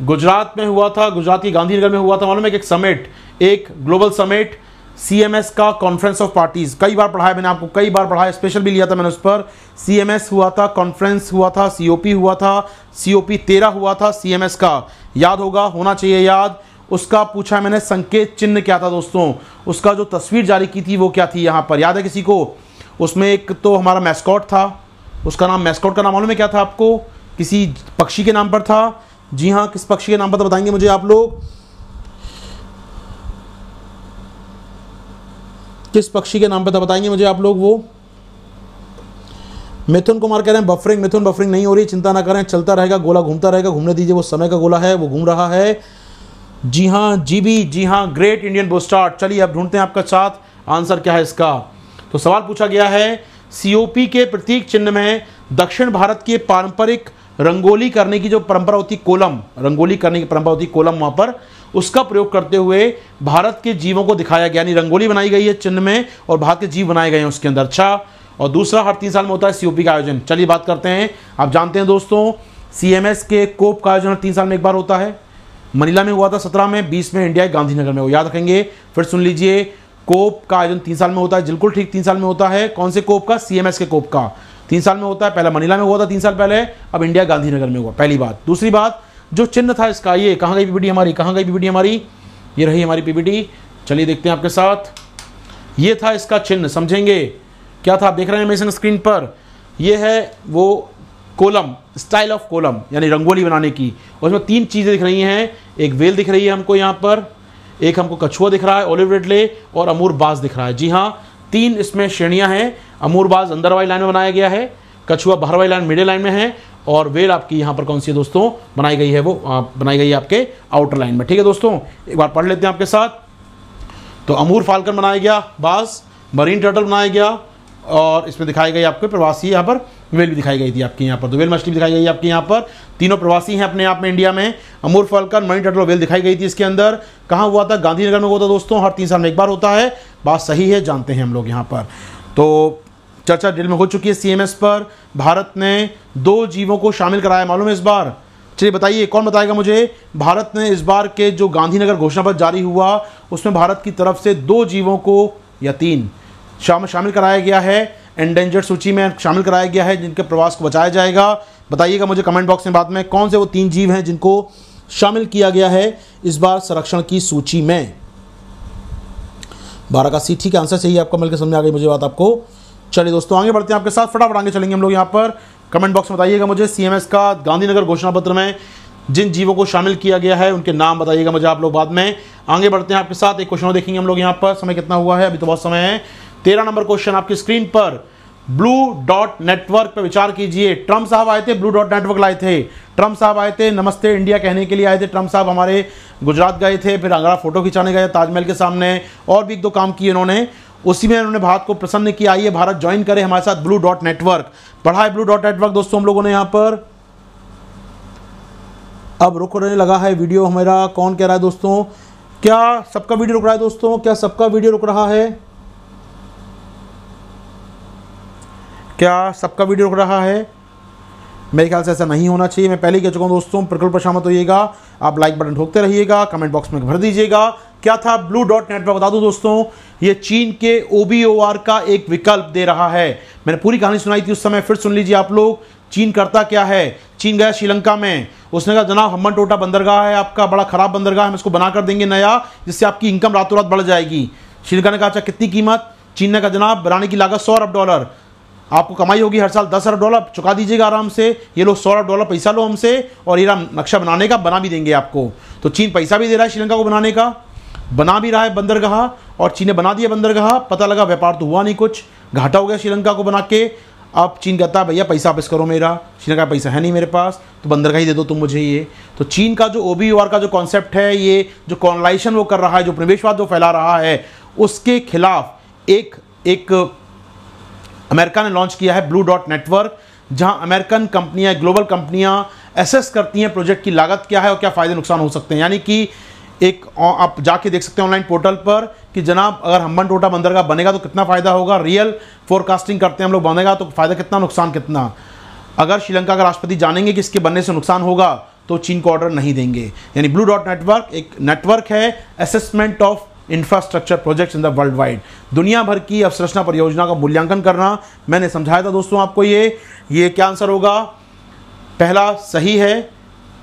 गुजरात में हुआ था, गुजरात की गांधीनगर में हुआ था, मालूम है एक समिट एक ग्लोबल समिट सीएमएस का कॉन्फ्रेंस ऑफ़ पार्टीज़ कई बार पढ़ाया मैंने आपको, कई बार पढ़ाया स्पेशल भी लिया था मैंने उस पर। सीएमएस हुआ था कॉन्फ्रेंस हुआ था सीओपी हुआ था सीओपी तेरह हुआ था सीएमएस का। याद होगा, होना चाहिए याद। उसका पूछा मैंने संकेत चिन्ह क्या था दोस्तों? उसका जो तस्वीर जारी की थी वो क्या थी यहाँ पर? याद है किसी को? उसमें एक तो हमारा मैस्कॉट था। उसका नाम मैस्कॉट का नाम मालूम है क्या था आपको? किसी पक्षी के नाम पर था। जी हाँ किस पक्षी के नाम पर बताएँगे मुझे आप लोग? किस पक्षी के नाम पर था, बताएँगे मुझे आप लोग वो? मिथुन कुमार कह रहे हैं, बफरिंग, मिथुन बफरिंग नहीं हो रही, चिंता ना करें, चलता रहेगा, गोला घूमता रहेगा, घूमने दीजिए, वो समय का गोला है, वो घूम रहा है। जी हाँ जी भी, जी हाँ ग्रेट इंडियन बोस्टार्ट चलिए, अब ढूंढते हैं आपका साथ आंसर क्या है इसका? तो सवाल पूछा गया है सीओपी के प्रतीक चिन्ह में दक्षिण भारत के पारंपरिक रंगोली करने की जो परंपरा होती, कोलम, रंगोली करने की परंपरा होती, कोलम वहाँ पर उसका प्रयोग करते हुए भारत के जीवों को दिखाया गया, यानी रंगोली बनाई गई है चिन्ह में, और भारत के जीव बनाए गए हैं उसके अंदर। अच्छा और दूसरा हर तीन साल में होता है सीओपी का आयोजन। चलिए बात करते हैं। आप जानते हैं दोस्तों सीएमएस के कोप का आयोजन तीन साल में एक बार होता है। मनीला में हुआ था सत्रह में, बीस में इंडिया, गांधीनगर में। वो याद रखेंगे। फिर सुन लीजिए, कोप का आयोजन तीन साल में होता है। बिल्कुल ठीक तीन साल में होता है। कौन से कोप का? सीएमएस के कोप का। तीन साल में होता है। पहले मनीला में हुआ था तीन साल पहले, अब इंडिया, गांधीनगर में हुआ। पहली बात। दूसरी बात जो चिन्ह था इसका, ये, कहाँ गई पीपीटी हमारी, कहाँ गई पीपीटी हमारी? ये रही हमारी पीपीटी। चलिए देखते हैं आपके साथ। ये था इसका चिन्ह, समझेंगे? क्या था? आप देख रहे हैं मेरे स्क्रीन पर। ये है वो कोलम स्टाइल ऑफ़ कोलम, यानी रंगोली बनाने की। इसमें तीन चीज़ें दिख रही हैं। एक वेल दिख रही है हमको यहाँ पर, एक हमको कछुआ दिख रहा है ओलिव रेडले और अमूर बाज दिख रहा है। जी हाँ तीन इसमें श्रेणियाँ हैं। अमूर बाज अंदर वाली लाइन में बनाया गया है, कछुआ बाहर वाली लाइन मिडिल लाइन में है और वेल आपकी यहाँ पर कौन सी है दोस्तों? बनाई गई है वो बनाई गई है आपके आउटर लाइन में। ठीक है दोस्तों? एक बार पढ़ लेते हैं आपके साथ। तो अमूर फाल्कन बनाया गया, बास मरीन टर्टल बनाया गया, और इसमें दिखाई गई आपके प्रवासी यहाँ पर वेल भी दिखाई गई थी आपके यहाँ पर। तो वेल मछली दिखाई गई आपके यहाँ पर। तीनों प्रवासी हैं अपने आप में इंडिया में। Amur falcon marine turtle whale दिखाई गई थी इसके अंदर। कहाँ हुआ था? गांधीनगर में हुआ था दोस्तों। हर तीन साल में एक बार होता है। बात सही है, जानते हैं हम लोग यहाँ पर। तो चर्चा दिल में हो चुकी है सीएमएस पर। भारत ने दो जीवों को शामिल कराया मालूम है इस बार। चलिए बताइए, कौन बताएगा मुझे? भारत ने इस बार के जो गांधीनगर घोषणा पत्र जारी हुआ, उसमें भारत की तरफ़ से दो जीवों को या तीन शाम शामिल कराया गया है। एंडेंजर्ड सूची में शामिल कराया गया है, जिनके प्रवास को बचाया जाएगा। बताइएगा मुझे कमेंट बॉक्स में बाद में कौन से वो तीन जीव हैं जिनको शामिल किया गया है इस बार संरक्षण की सूची में। बारह का सी ठीक आंसर चाहिए आपको मिलकर समझ आ गई मुझे बात आपको। चलिए दोस्तों, आगे बढ़ते हैं आपके साथ, फटाफट आगे चलेंगे हम लोग यहाँ पर। कमेंट बॉक्स में बताइएगा मुझे सीएमएस का गांधीनगर घोषणा पत्र में जिन जीवों को शामिल किया गया है, उनके नाम बताइएगा मुझे आप लोग बाद में। आगे बढ़ते हैं आपके साथ, एक क्वेश्चन देखेंगे हम लोग यहाँ पर। समय कितना हुआ है? अभी तो बहुत समय है। तेरह नंबर क्वेश्चन आपकी स्क्रीन पर। ब्लू डॉट नेटवर्क पर विचार कीजिए। ट्रंप साहब आए थे ब्लू डॉट नेटवर्क लाए थे। ट्रंप साहब आए थे, नमस्ते इंडिया कहने के लिए आए थे। ट्रंप साहब हमारे गुजरात गए थे, फिर आगरा फ़ोटो खिंचाने गए ताजमहल के सामने। और भी एक दो काम किए उन्होंने उसी में उन्होंने भारत को प्रसन्न किया। आइए भारत ज्वाइन करे हमारे साथ ब्लू डॉट नेटवर्क पढ़ा है ब्लू डॉट नेटवर्क दोस्तों, हम लोगों ने यहाँ पर। अब रुक रहने लगा है वीडियो हमारा। कौन कह रहा है, दोस्तों? क्या सबका वीडियो रुक रहा है, दोस्तों? क्या सबका वीडियो रुक रहा है? क्या सबका वीडियो रुक रहा है? मेरे ख्याल से ऐसा नहीं होना चाहिए। मैं पहले ही कह चुका हूँ, दोस्तों बिल्कुल परेशान मत होइएगा। आप लाइक बटन ठोकते रहिएगा कमेंट बॉक्स में भर दीजिएगा। क्या था? ब्लू डॉट नेटवर्क बता दूँ दोस्तों, ये चीन के ओ का एक विकल्प दे रहा है। मैंने पूरी कहानी सुनाई थी उस समय, फिर सुन लीजिए आप लोग, चीन करता क्या है? चीन गया श्रीलंका में। उसने कहा, जनाब, हम्मन टोटा बंदरगाह है आपका, बड़ा खराब बंदरगाह हम इसको बना कर देंगे नया, जिससे आपकी इनकम रातों रात बढ़ जाएगी। श्रीलंका ने कहा अच्छा कितनी कीमत? चीन ने कहा, जनाब, बनाने की लागत सौ अरब डॉलर। आपको कमाई होगी हर साल दस अरब डॉलर, चुका दीजिएगा आराम से। ये लोग सौ अरब डॉलर, पैसा लो हमसे, और ये नक्शा बनाने का, बना भी देंगे आपको। तो चीन पैसा भी दे रहा है श्रीलंका को बनाने का। बना भी रहा है बंदरगाह और चीन ने बना दिया बंदरगाह। पता लगा व्यापार तो हुआ नहीं कुछ। घाटा हो गया श्रीलंका को बना के। अब चीन कहता है, भैया, पैसा वापस करो मेरा। श्रीलंका पैसा है नहीं मेरे पास तो बंदरगाह ही दे दो तुम मुझे ये। तो चीन का जो ओ का जो कॉन्सेप्ट है, ये जो कॉलोनाइजेशन वो कर रहा है, जो प्रवेशवाद जो फैला रहा है, उसके खिलाफ एक एक अमेरिका ने लॉन्च किया है ब्लू डॉट नेटवर्क जहाँ अमेरिकन कंपनियाँ ग्लोबल कंपनियाँ एसेस करती हैं प्रोजेक्ट की लागत, क्या है और क्या फ़ायदे नुकसान हो सकते हैं। यानी कि एक आप जाके देख सकते हैं ऑनलाइन पोर्टल पर कि जनाब, अगर हम्बन टोटा बंदरगाह बनेगा तो कितना फ़ायदा होगा? रियल फोरकास्टिंग करते हैं हम लोग बनेगा तो फ़ायदा कितना, नुकसान कितना? अगर श्रीलंका का राष्ट्रपति जानेंगे कि इसके बनने से नुकसान होगा तो चीन को ऑर्डर नहीं देंगे। यानी ब्लू डॉट नेटवर्क एक नेटवर्क है assessment of infrastructure projects in the world wide दुनिया भर की अवसंरचना परियोजना का मूल्यांकन करना, मैंने समझाया था दोस्तों आपको ये। ये क्या आंसर होगा? पहला सही है,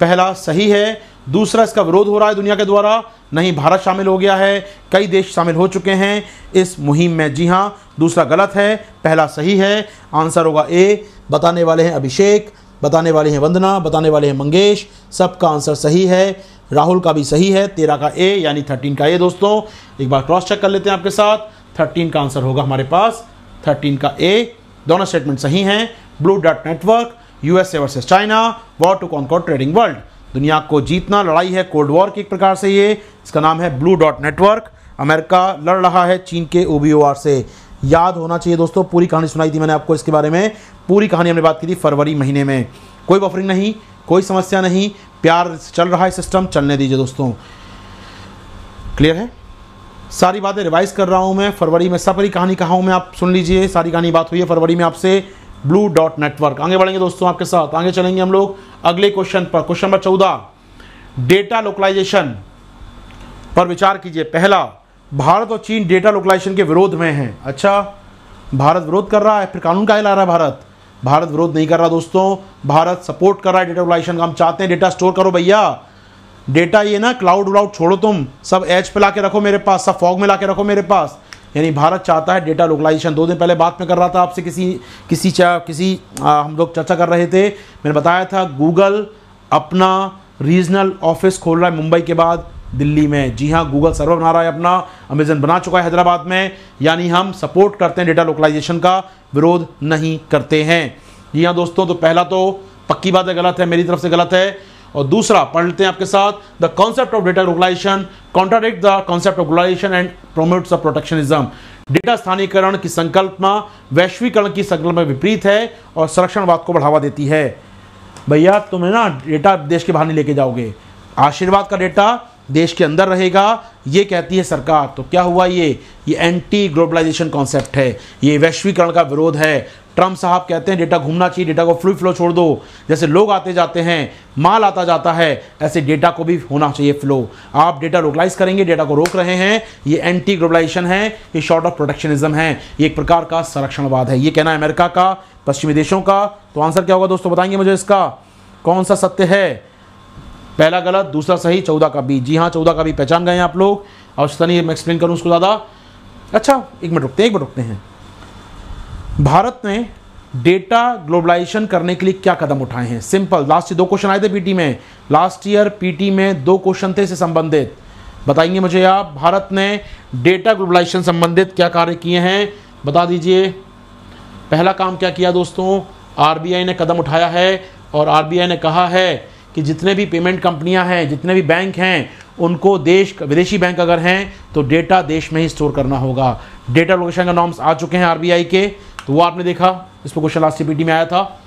पहला सही है दूसरा इसका विरोध हो रहा है दुनिया के द्वारा। नहीं, भारत शामिल हो गया है। कई देश शामिल हो चुके हैं इस मुहिम में। जी हाँ दूसरा गलत है, पहला सही है। आंसर होगा ए, बताने वाले हैं अभिषेक, बताने वाले हैं वंदना, बताने वाले हैं मंगेश, सबका आंसर सही है। राहुल का भी सही है, तेरह का ए, यानी थर्टीन का ए, दोस्तों। एक बार क्रॉस चेक कर लेते हैं आपके साथ। थर्टीन का आंसर होगा हमारे पास। थर्टीन का ए, दोनों स्टेटमेंट सही हैं। Blue dot network USA versus China war to conquer trading world दुनिया को जीतना, लड़ाई है कोल्ड वॉर की एक प्रकार से ये। इसका नाम है ब्लू डॉट नेटवर्क अमेरिका लड़ रहा है चीन के ओ से। याद होना चाहिए दोस्तों, पूरी कहानी सुनाई थी मैंने आपको इसके बारे में। पूरी कहानी हमने बात की थी फरवरी महीने में। कोई बफरिंग नहीं, कोई समस्या नहीं। प्यार चल रहा है सिस्टम चलने दीजिए दोस्तों। क्लियर है? सारी बातें रिवाइज कर रहा हूँ मैं। फरवरी में सब कहानी कहा हूँ मैं, आप सुन लीजिए। सारी कहानी बात हुई है फरवरी में आपसे। ब्लू डॉट नेटवर्क आगे बढ़ेंगे दोस्तों आपके साथ। आगे चलेंगे हम लोग। अगले क्वेश्चन पर। क्वेश्चन नंबर चौदह डेटा लोकलाइजेशन पर विचार कीजिए। पहला, भारत और चीन डेटा लोकलाइजेशन के विरोध में है। अच्छा भारत विरोध कर रहा है, फिर कानून का ला रहा है भारत। भारत विरोध नहीं कर रहा दोस्तों, भारत सपोर्ट कर रहा है डेटा लोकलाइजेशन का। हम चाहते हैं डेटा स्टोर करो भैया। डेटा ये ना क्लाउड व्लाउड छोड़ो तुम। सब एच पे ला के रखो मेरे पास, सब फॉग में ला के रखो मेरे पास। यानी भारत चाहता है डेटा लोकलाइजेशन दो दिन पहले बात में कर रहा था आपसे किसी किसी चा किसी आ, हम लोग चर्चा कर रहे थे। मैंने बताया था गूगल अपना रीजनल ऑफ़िस खोल रहा है मुंबई के बाद दिल्ली में। जी हाँ गूगल सर्वर बना रहा है अपना अमेजन बना चुका है हैदराबाद में। यानी हम सपोर्ट करते हैं डेटा लोकलाइजेशन का विरोध नहीं करते हैं। जी हाँ दोस्तों तो पहला तो पक्की बात है गलत है मेरी तरफ़ से गलत है। और दूसरा, पढ़ लेते हैं आपके साथ the concept of data globalization contradict the concept of globalization and promotes of protectionism data स्थानीयकरण की संकल्पना वैश्वीकरण की संकल्प में विपरीत है और संरक्षणवाद को बढ़ावा देती है। भैया, तुम्हें ना डेटा देश के बाहर नहीं लेके जाओगे। आशीर्वाद का डेटा देश के अंदर रहेगा, ये कहती है सरकार। तो क्या हुआ ये? ये एंटी ग्लोबलाइजेशन कॉन्सेप्ट है। ये वैश्वीकरण का विरोध है। ट्रंप साहब कहते हैं, डेटा घूमना चाहिए, डेटा को फ्लू फ्लो छोड़ दो। जैसे लोग आते जाते हैं, माल आता जाता है, ऐसे डेटा को भी होना चाहिए फ्लो। आप डेटा लोकलाइज करेंगे, डेटा को रोक रहे हैं। ये एंटी ग्लोबलाइजेशन है, ये शॉर्ट ऑफ़ प्रोटेक्शनिज्म है। ये एक प्रकार का संरक्षणवाद है। ये कहना है अमेरिका का, पश्चिमी देशों का। तो आंसर क्या होगा दोस्तों, बताएँगे मुझे इसका? कौन सा सत्य है? पहला गलत, दूसरा सही, चौदह का बी। जी हाँ चौदह का बी। पहचान गए हैं आप लोग। और नहीं मैं एक्सप्लेन करूँ उसको ज़्यादा। अच्छा एक मिनट रुकते हैं, एक मिनट रुकते हैं। भारत ने डेटा ग्लोबलाइजेशन करने के लिए क्या कदम उठाए हैं? सिंपल लास्ट ईयर दो क्वेश्चन आए थे पीटी में। लास्ट ईयर पीटी में दो क्वेश्चन थे से संबंधित। बताएँगे मुझे आप, भारत ने डेटा ग्लोबलाइजेशन संबंधित क्या कार्य किए हैं? बता दीजिए। पहला काम क्या किया दोस्तों? आरबीआई ने कदम उठाया है और आरबीआई ने कहा है कि जितने भी पेमेंट कंपनियाँ हैं, जितने भी बैंक हैं, उनको देश, विदेशी बैंक अगर हैं तो डेटा देश में ही स्टोर करना होगा। डेटा लोकेशन का नॉर्म्स आ चुके हैं आरबीआई के। तो वो आपने देखा इस पर क्वेश्चन लास्ट सीपीटी में आया था।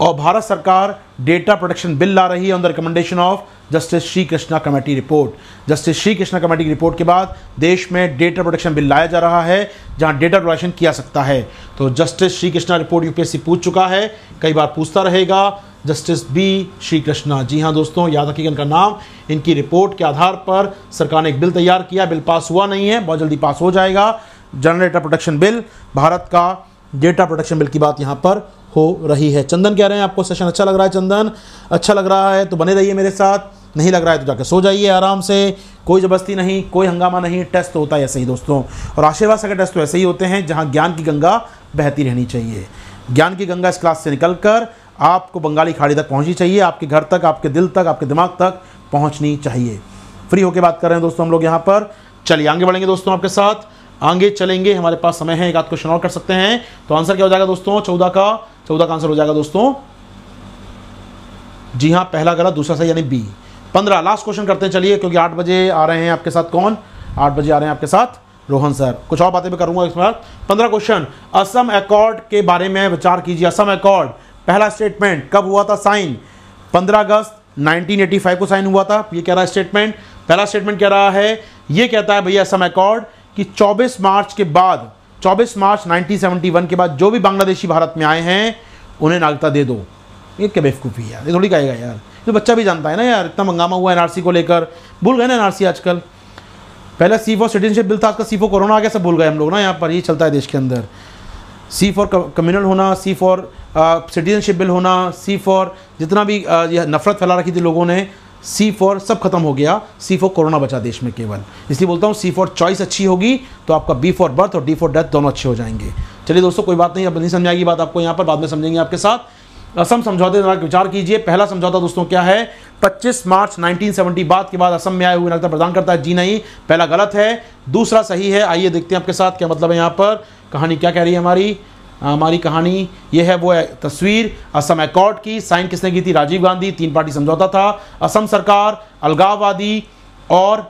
और भारत सरकार डेटा प्रोटेक्शन बिल ला रही है on the recommendation of justice Shri Krishna committee report justice Shri Krishna committee की रिपोर्ट के बाद देश में डेटा प्रोटेक्शन बिल लाया जा रहा है, जहाँ डेटा प्रोटेक्शन किया सकता है। तो justice Shri Krishna report UPSC पूछ चुका है, कई बार पूछता रहेगा जस्टिस बी श्री कृष्णा जी हाँ दोस्तों, याद रखिएगा इनका नाम। इनकी रिपोर्ट के आधार पर सरकार ने एक बिल तैयार किया बिल पास हुआ नहीं है, बहुत जल्दी पास हो जाएगा। General data protection bill, Bharat का डेटा प्रोटेक्शन बिल की बात यहाँ पर हो रही है। चंदन कह रहे हैं, आपको सेशन अच्छा लग रहा है चंदन? अच्छा लग रहा है तो बने रहिए मेरे साथ। नहीं लग रहा है तो जाकर सो जाइए आराम से। कोई ज़बरदस्ती नहीं, कोई हंगामा नहीं टेस्ट तो होता है ऐसे ही दोस्तों। और आशीर्वाद से टेस्ट तो ऐसे ही होते हैं, जहाँ ज्ञान की गंगा बहती रहनी चाहिए। ज्ञान की गंगा इस क्लास से निकलकर आपको बंगाली खाड़ी तक पहुंचनी चाहिए, आपके घर तक, आपके दिल तक, आपके दिमाग तक पहुंचनी चाहिए। फ्री होकर बात कर रहे हैं दोस्तों हम लोग यहाँ पर। चलिए आगे बढ़ेंगे दोस्तों आपके साथ। आगे चलेंगे, हमारे पास समय है, एक आध क्वेश्चन और कर सकते हैं। तो आंसर क्या हो जाएगा दोस्तों? चौदह का चौदह का आंसर हो जाएगा दोस्तों। जी हाँ पहला गलत दूसरा सही, यानी बी पंद्रह लास्ट क्वेश्चन करते हैं, चलिए, क्योंकि आठ बजे आ रहे हैं आपके साथ कौन? आठ बजे आ रहे हैं आपके साथ रोहन सर। कुछ और बातें भी करूँगा इस बार। पंद्रह क्वेश्चन असम अकॉर्ड के बारे में विचार कीजिए। असम अकॉर्ड पहला स्टेटमेंट कब हुआ था साइन? 15 अगस्त 1985 को साइन हुआ था। ये कह रहा है स्टेटमेंट पहला स्टेटमेंट कह रहा है, ये कहता है, भैया, असम अकॉर्ड कि 24 मार्च के बाद 24 मार्च 1971 के बाद जो भी बांग्लादेशी भारत में आए हैं, उन्हें नागरिकता दे दो। ये क्या बेवकूफ़ी यार? ये थोड़ी कहेगा यार। तो बच्चा भी जानता है ना यार, इतना मंगामा हुआ एनआरसी को लेकर। भूल गए ना एनआरसी आजकल? पहले सी फॉर सिटीजनशिप बिल था, आजकल सी फॉर कोरोना आ गया, सब भूल गए हम लोग ना यहाँ पर, ये चलता है देश के अंदर। सी फॉर कम्युनल होना सी फॉर सिटीजनशिप बिल होना सी फॉर जितना भी नफरत फैला रखी थी लोगों ने सी सब खत्म हो गया। सी कोरोना बचा देश में केवल। इसलिए बोलता हूँ सी फॉर चॉइस अच्छी होगी तो आपका बी फॉर बर्थ और डी फॉर डेथ दोनों अच्छे हो जाएँगे। चलिए दोस्तों, कोई बात नहीं अब नहीं समझाएगी बात आपको यहाँ पर, बाद में समझेंगे आपके साथ। असम समझौते विचार कीजिए। पहला समझौता दोस्तों क्या है? 25 मार्च 1970 बाद के बाद असम में आए हुए नागरिकता प्रदान करता है। जी नहीं, पहला गलत है। दूसरा सही है। आइए देखते हैं आपके साथ क्या मतलब है यहाँ पर। कहानी क्या कह रही है हमारी? हमारी कहानी, ये है वो तस्वीर, असम अकॉर्ड की, साइन किसने की थी? राजीव गांधी, तीन पार्टी समझौता था। असम सरकार, अलगाववादी और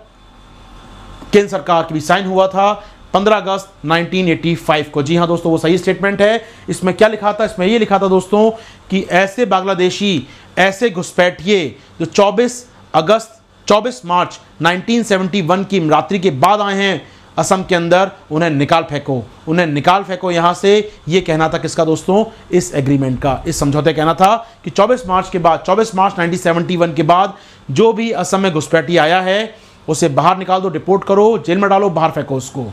केंद्र सरकार की भी साइन हुआ था। 15 अगस्त 1985 को। जी हाँ दोस्तों, वो सही स्टेटमेंट है। इसमें क्या लिखा था? इसमें ये लिखा था दोस्तों कि ऐसे बांग्लादेशी, ऐसे घुसपैठिए जो 24 अगस्त 24 मार्च 1971 की रात्रि के बाद आए हैं असम के अंदर, उन्हें निकाल फेंको। उन्हें निकाल फेंको यहाँ से। ये कहना था किसका दोस्तों? इस एग्रीमेंट का। इस समझौते कहना था कि 24 मार्च के बाद 24 मार्च 1971 के बाद जो भी असम में घुसपैठी आया है, उसे बाहर निकाल दो रिपोर्ट करो, जेल में डालो, बाहर फेंको उसको।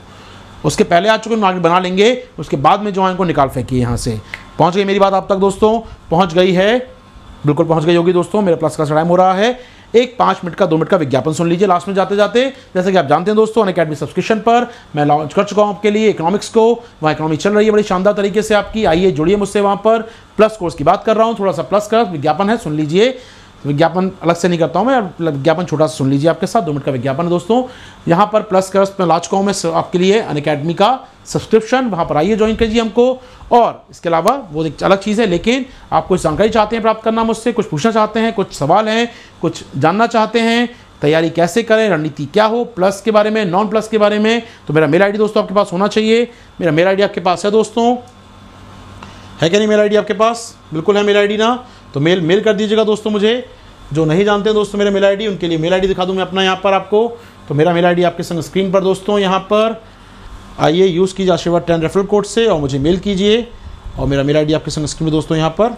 उसके पहले आ चुके आगे बना लेंगे। उसके बाद में जो है, उनको निकाल फेंकिए यहाँ से। पहुँच गई मेरी बात आप तक दोस्तों? पहुँच गई है। बिल्कुल पहुँच गई होगी दोस्तों। मेरे प्लस का टाइम हो रहा है। एक पाँच मिनट का, दो मिनट का विज्ञापन सुन लीजिए लास्ट में जाते जाते। जैसे कि आप जानते हैं दोस्तों अकेडमी सब्सक्रिप्शन पर मैं लॉन्च कर चुका हूँ आपके लिए इकोनॉमिक्स को। वहाँ इकोनॉमिक चल रही है बड़ी शानदार तरीके से आपकी। आइए जुड़िए मुझसे वहाँ पर। प्लस कोर्स की बात कर रहा हूँ, थोड़ा सा प्लस का विज्ञापन है, सुन लीजिए। विज्ञापन अलग से नहीं करता हूँ मैं विज्ञापन छोटा सा सुन लीजिए आपके साथ, दो मिनट का विज्ञापन है दोस्तों। यहाँ पर प्लस कर्स में ला चुका हूँ मैं आपके लिए अन अकेडमी का सब्सक्रिप्शन वहाँ पर आइए ज्वाइन कीजिए हमको। और इसके अलावा, वो एक अलग चीज़ है, लेकिन आप कुछ जानकारी चाहते हैं प्राप्त करना मुझसे, कुछ पूछना चाहते हैं, कुछ सवाल हैं, कुछ जानना चाहते हैं, तैयारी कैसे करें, रणनीति क्या हो प्लस के बारे में नॉन प्लस के बारे में तो मेरा मेल आईडी दोस्तों आपके पास होना चाहिए। मेरा मेल आईडी आपके पास है दोस्तों। है क्या नहीं मेल आईडी आपके पास? बिल्कुल है मेल आईडी ना। तो मेल मेल कर दीजिएगा दोस्तों मुझे। जो नहीं जानते हैं दोस्तों मेरा मेल आईडी उनके लिए मेल आईडी दिखा दूँ मैं अपना यहाँ पर आपको। तो मेरा मेल आईडी आपके संग स्क्रीन पर दोस्तों यहाँ पर। आइए यूज़ कीजिए आशीर्वाद टेन रेफरल कोड से और मुझे मेल कीजिए। और मेरा मेल आईडी आपके संग स्क्रीन पर दोस्तों यहाँ पर।